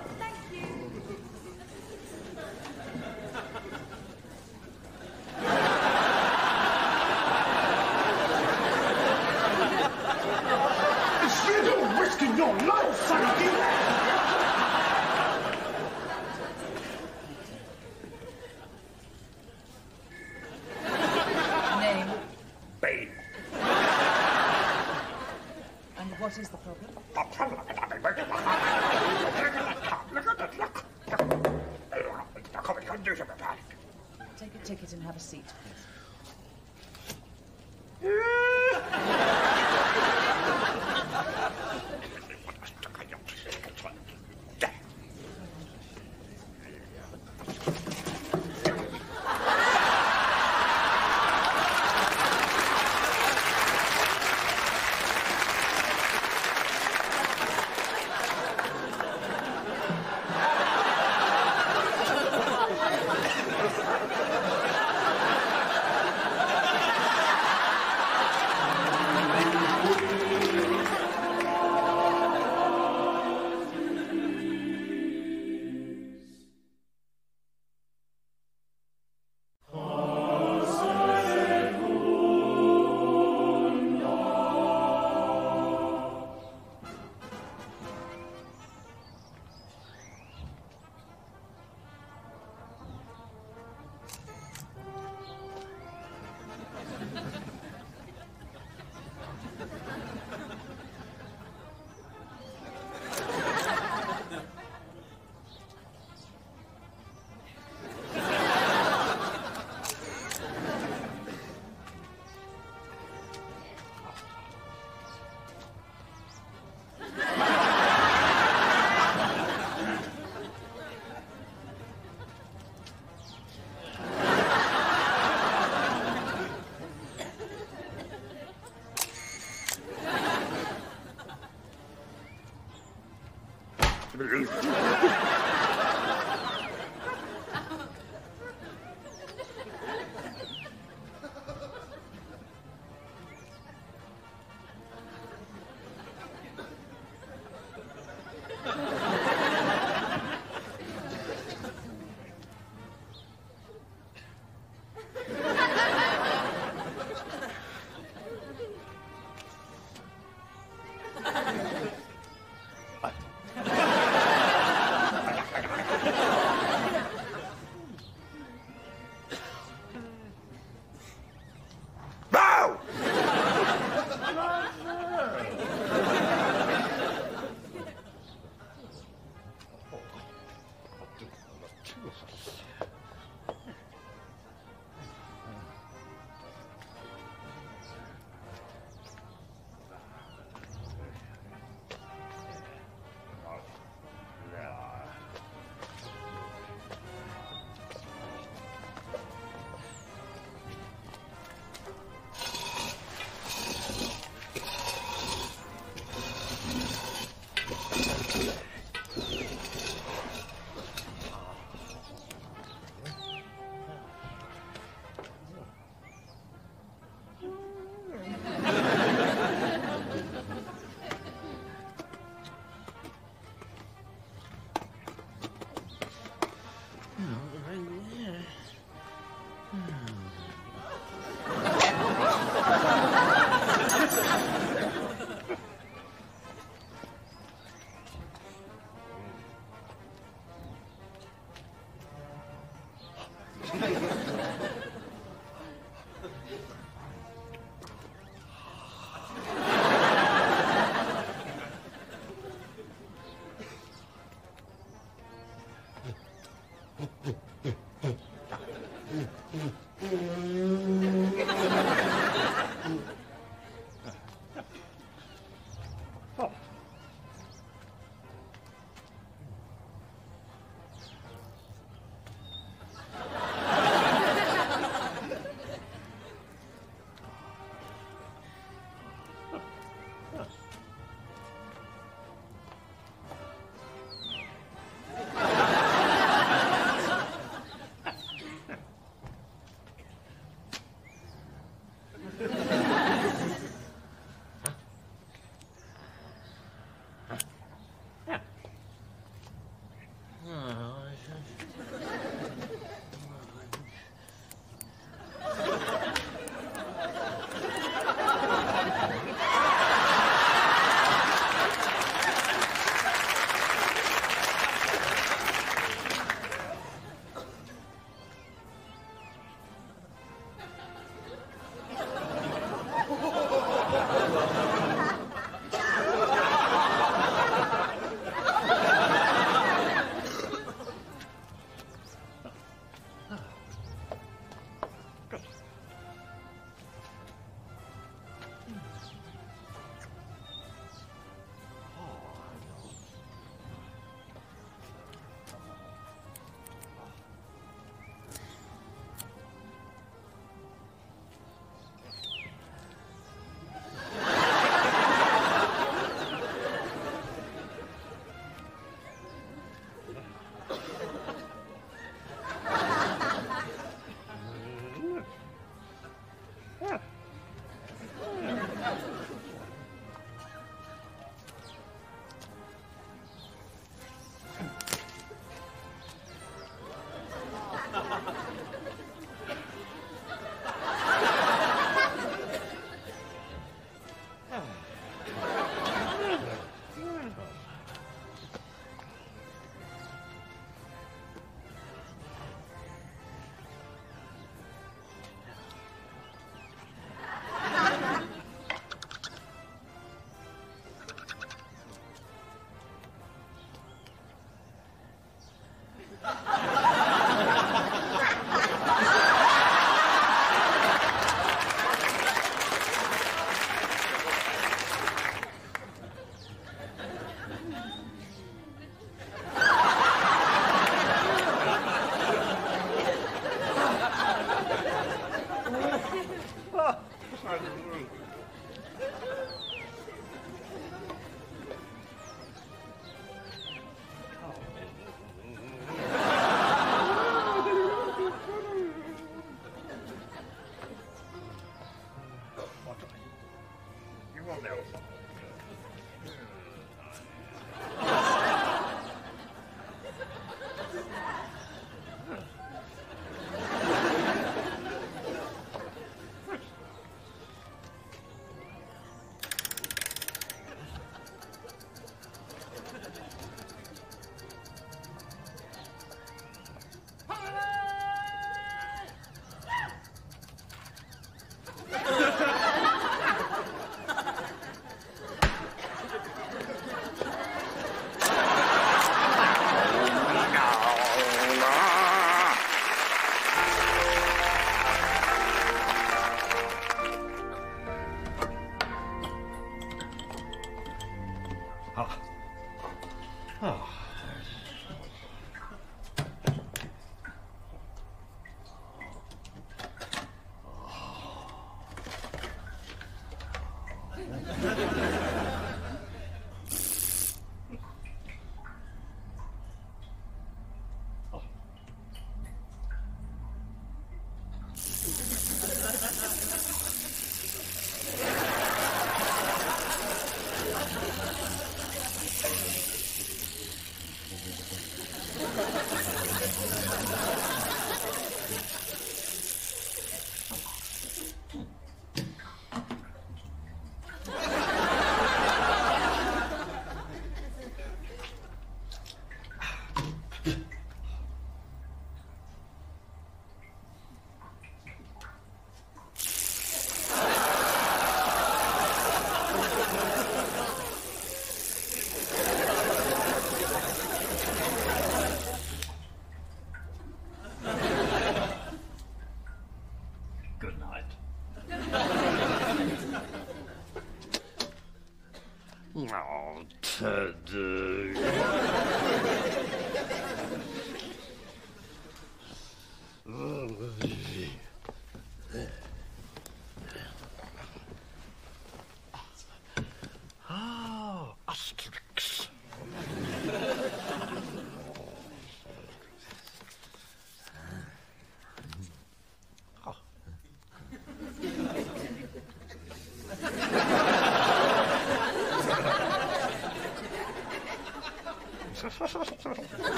Rudolph.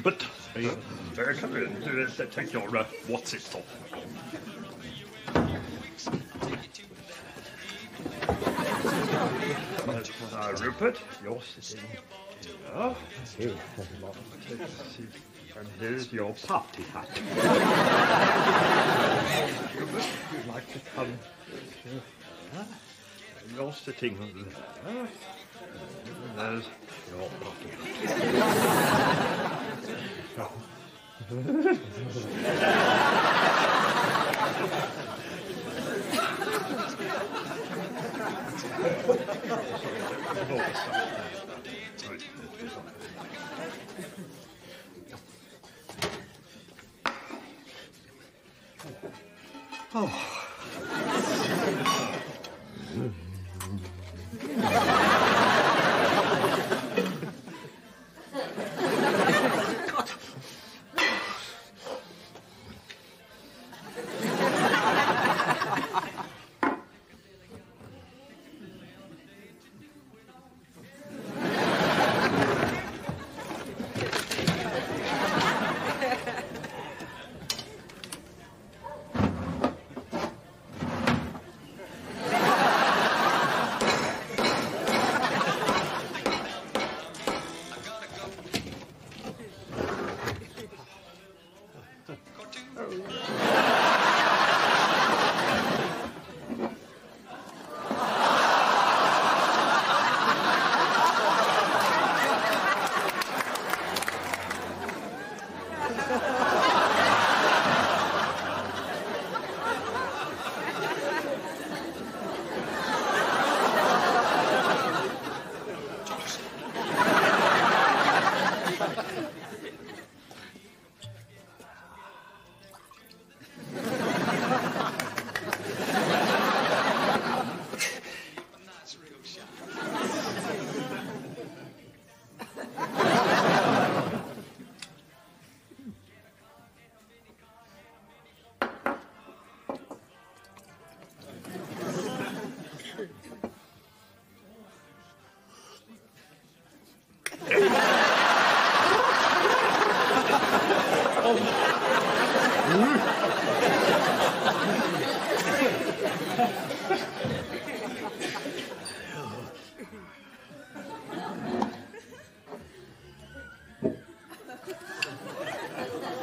Hubert. Uh, uh, come in. Uh, take your uh, what's it off. Uh, Rupert, you're sitting here. And here's your party hat. Rupert, you'd like to come here? You're sitting there. And there's your party 그러더라고. 어.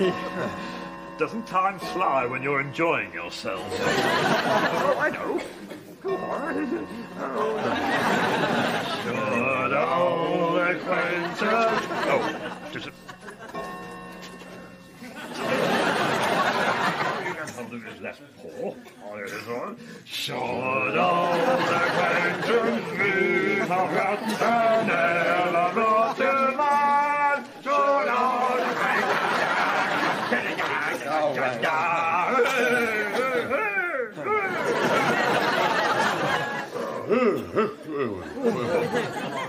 Doesn't time fly when you're enjoying yourself? oh, I know. Should old acquaintance. Oh, just a. I'll do this last pour. Oh, there it is on. Should old acquaintance meet about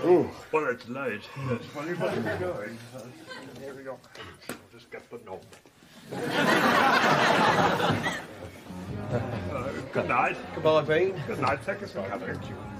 Oh, well, it's late. That's funny, but it's going. Here we go. I'll just get the knob. Uh, good night. Goodbye, Bean. Good night. Take us for coming. Hello.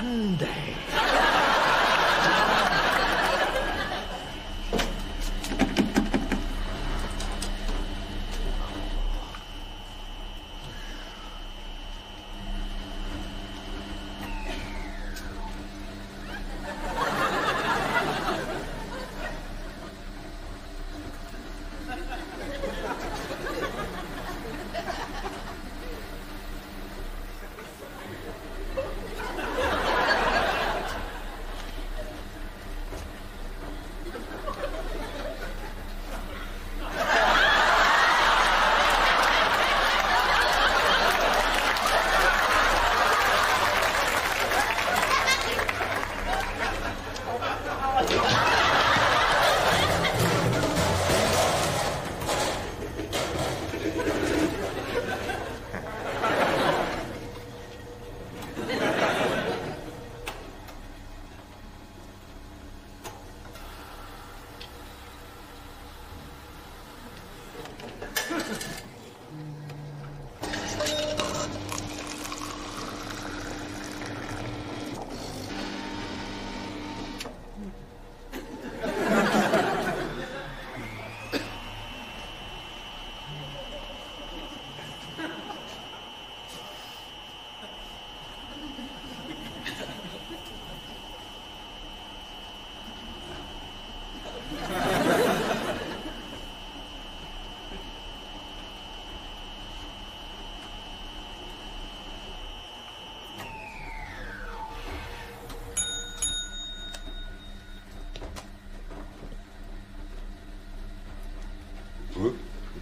Sunday.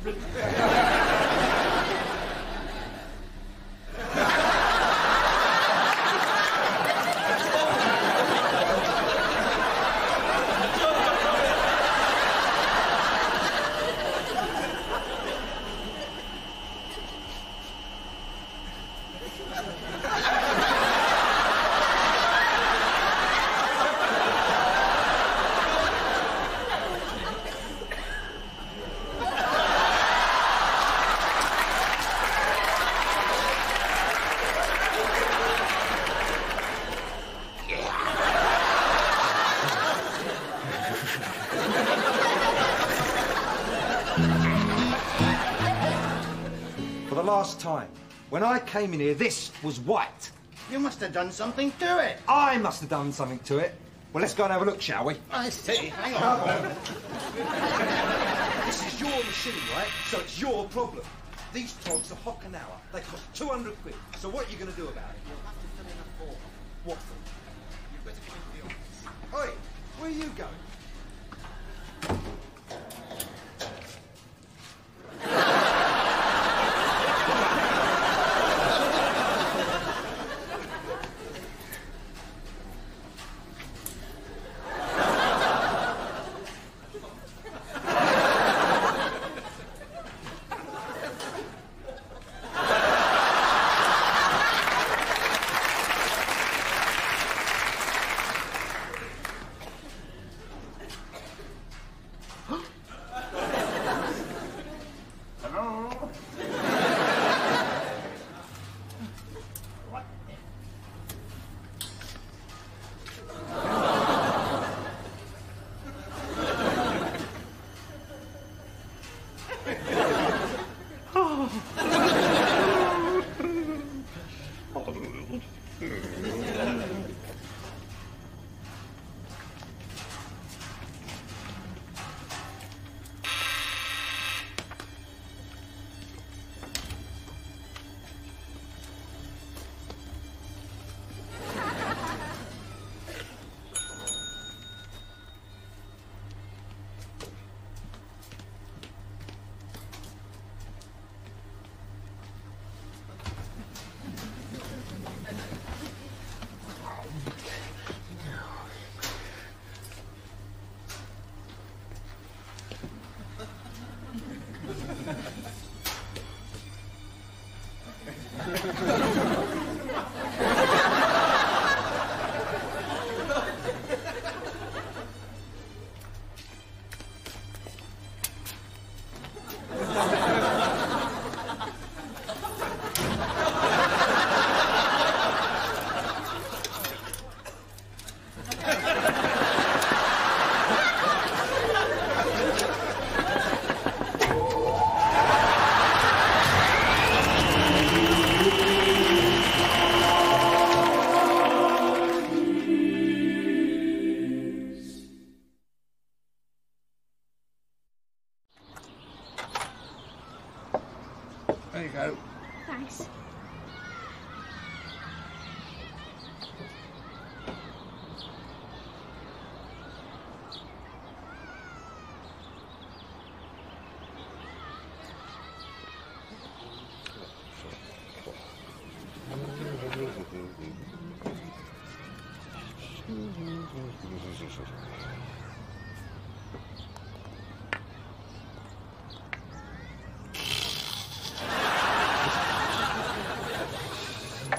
The last time, when I came in here, this was white. You must have done something to it. I must have done something to it. Well, let's go and have a look, shall we? I see. Hang on. this is your machine, right? So it's your problem. These togs are hock an hour. They cost 200 quid. So what are you going to do about it?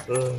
Oi!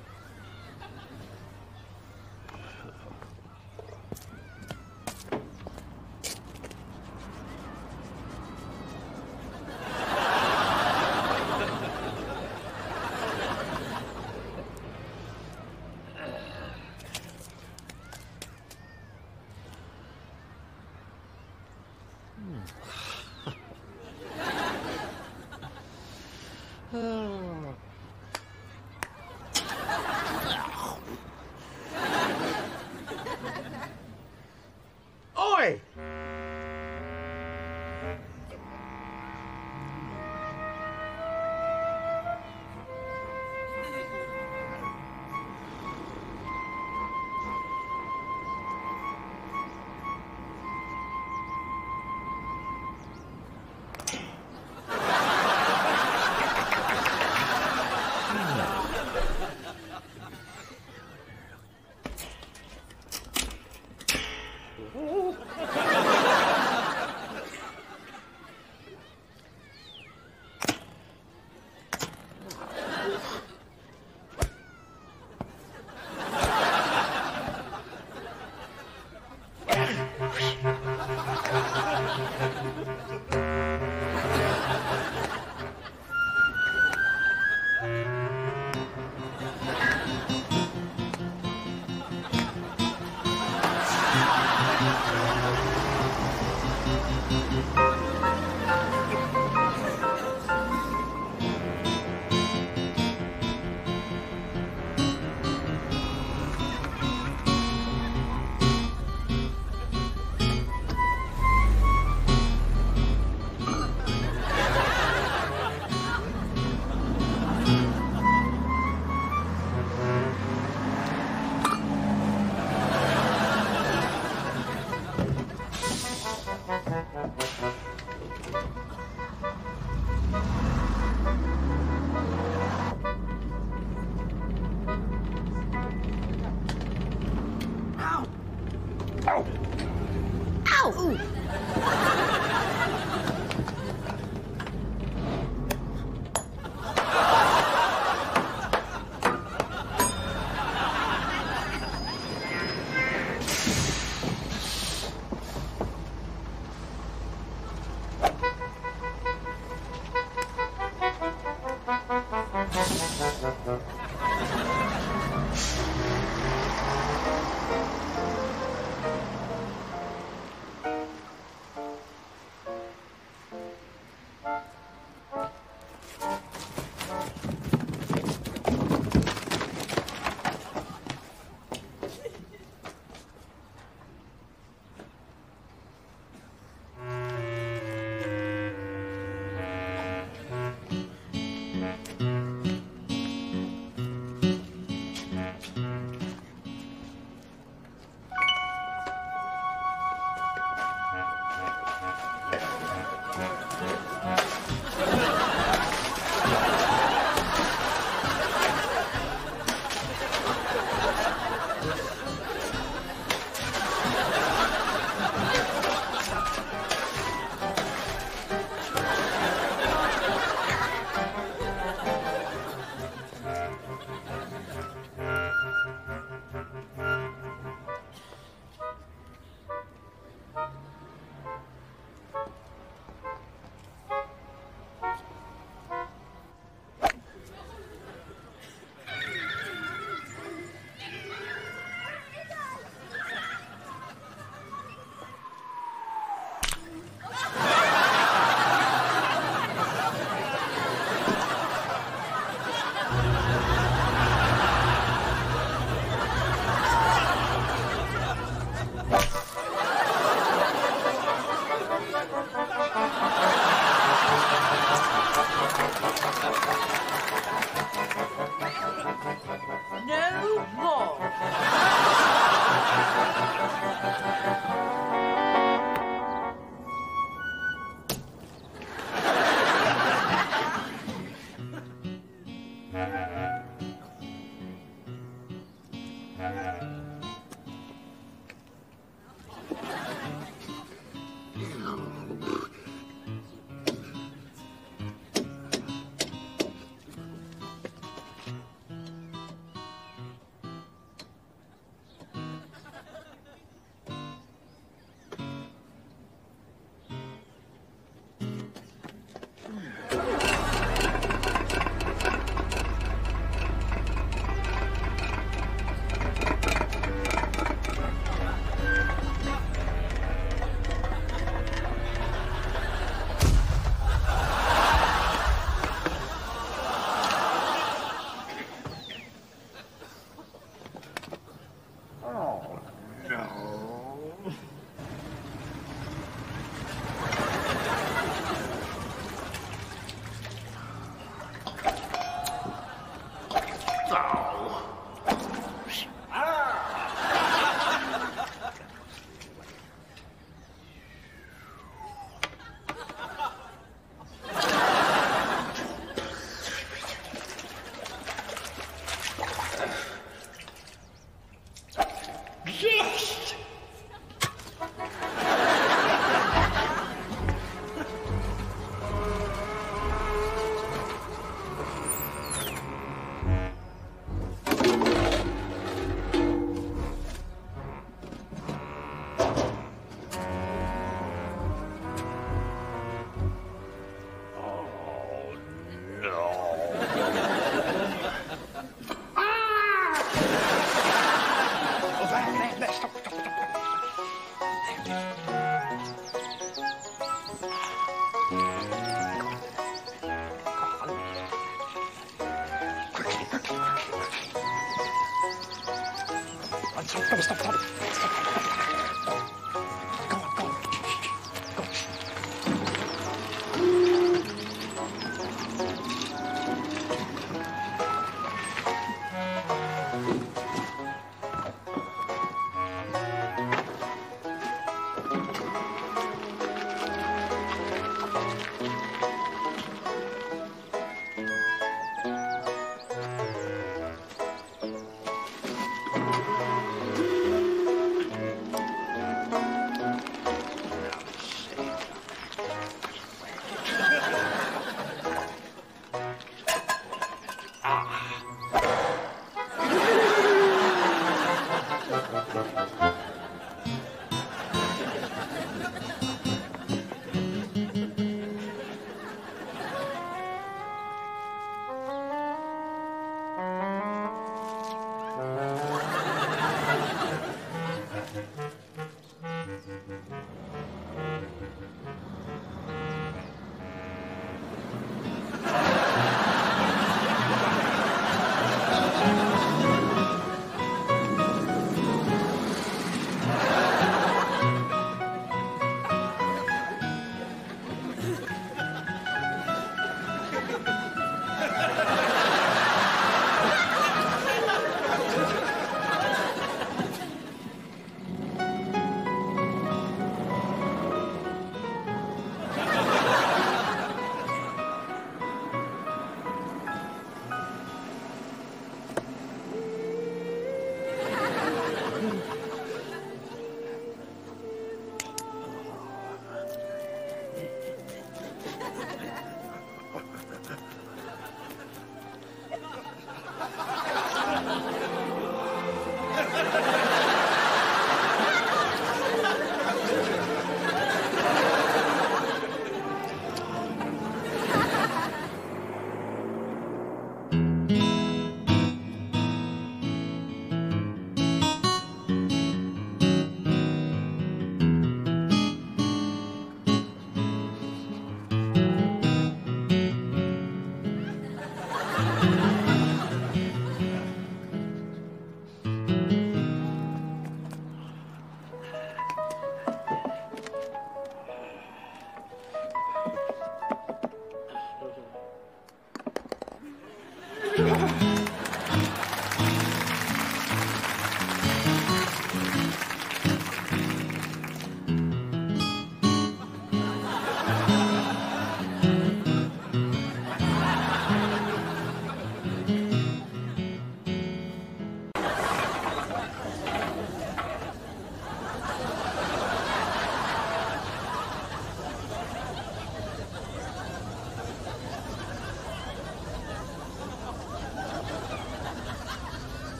Oh, stop, stop, stop, stop. Stop.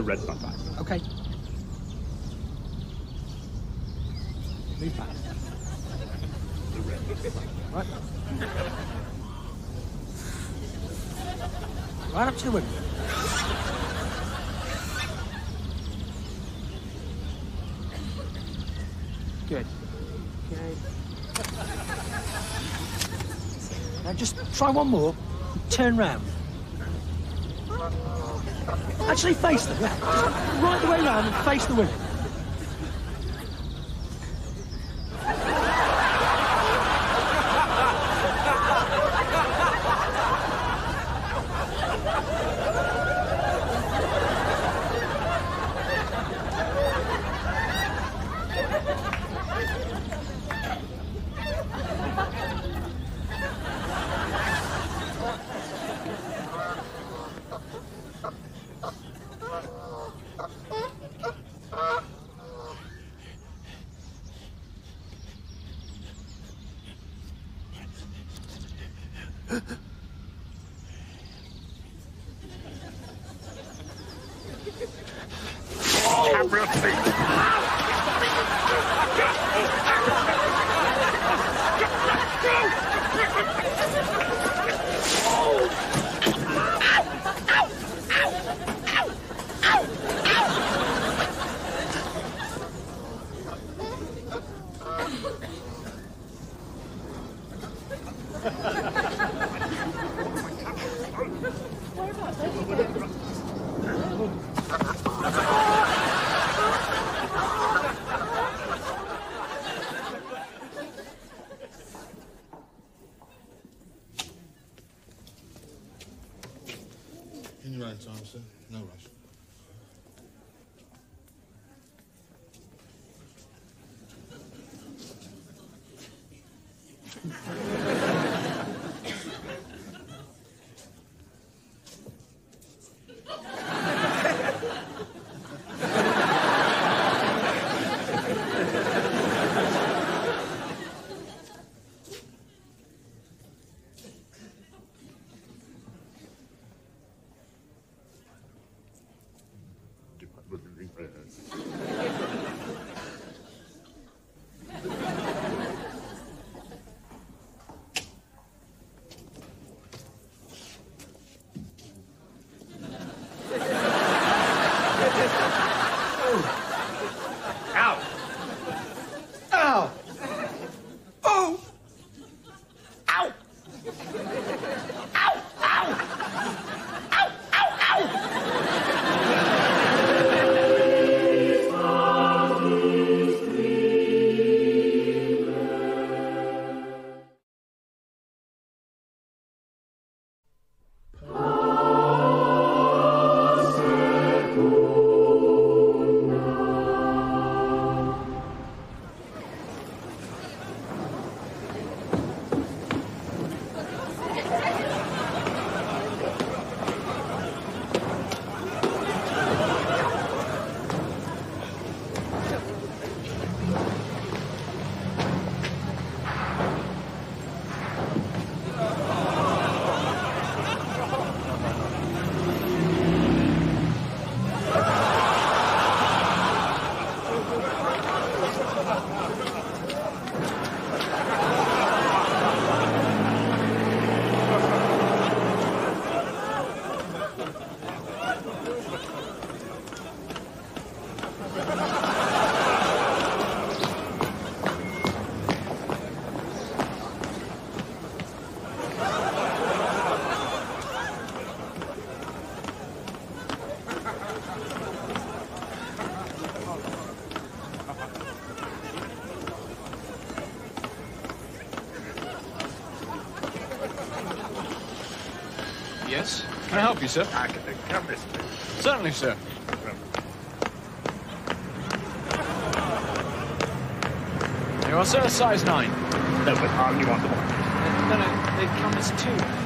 The red button. Okay. Move back. The red. Right. Right up to the window. Good. Okay. Now just try one more. Turn round. Actually face them. Right the way round and face the window. Can I help you, sir? I can come this way. Certainly, sir. You are, sir, size 9. No, but um, I only want the one. No, no, they come as two.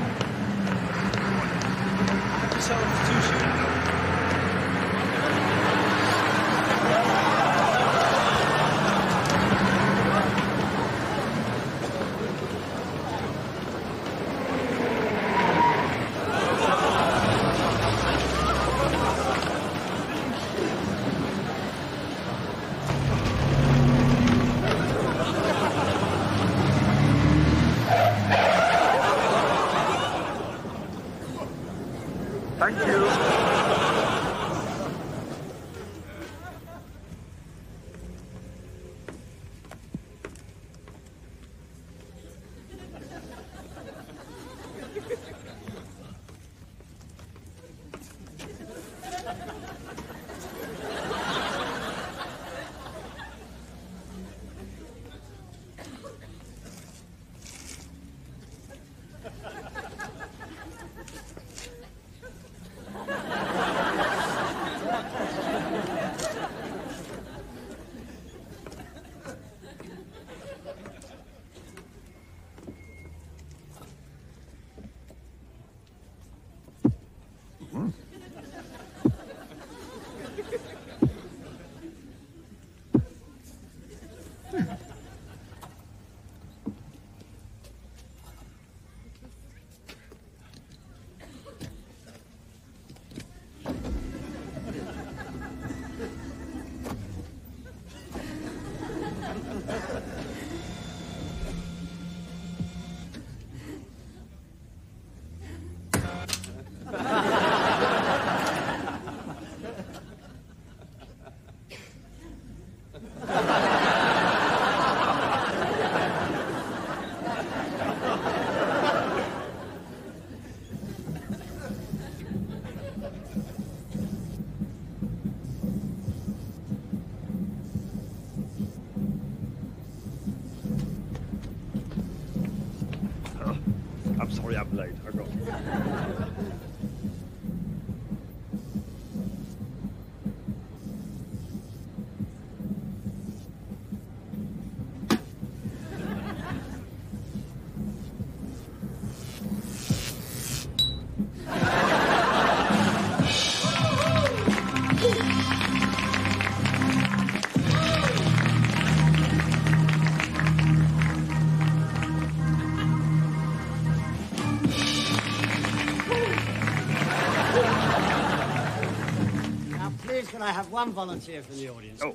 I have one volunteer from the audience? Oh.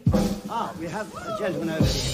Ah, we have a gentleman over here.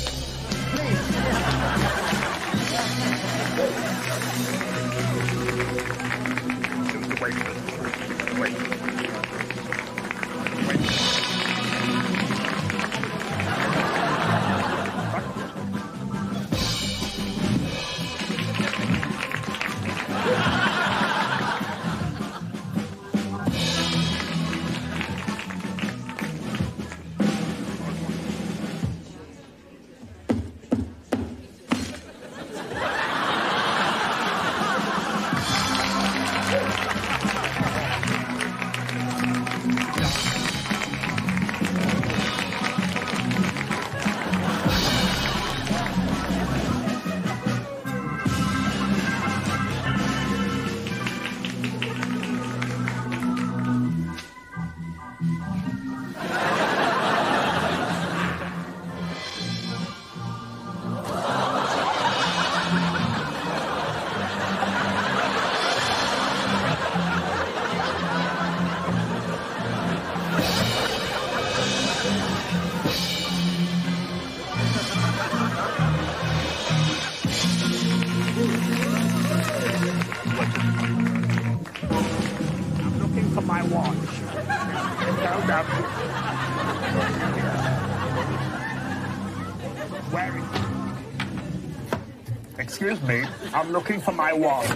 Excuse me, I'm looking for my watch.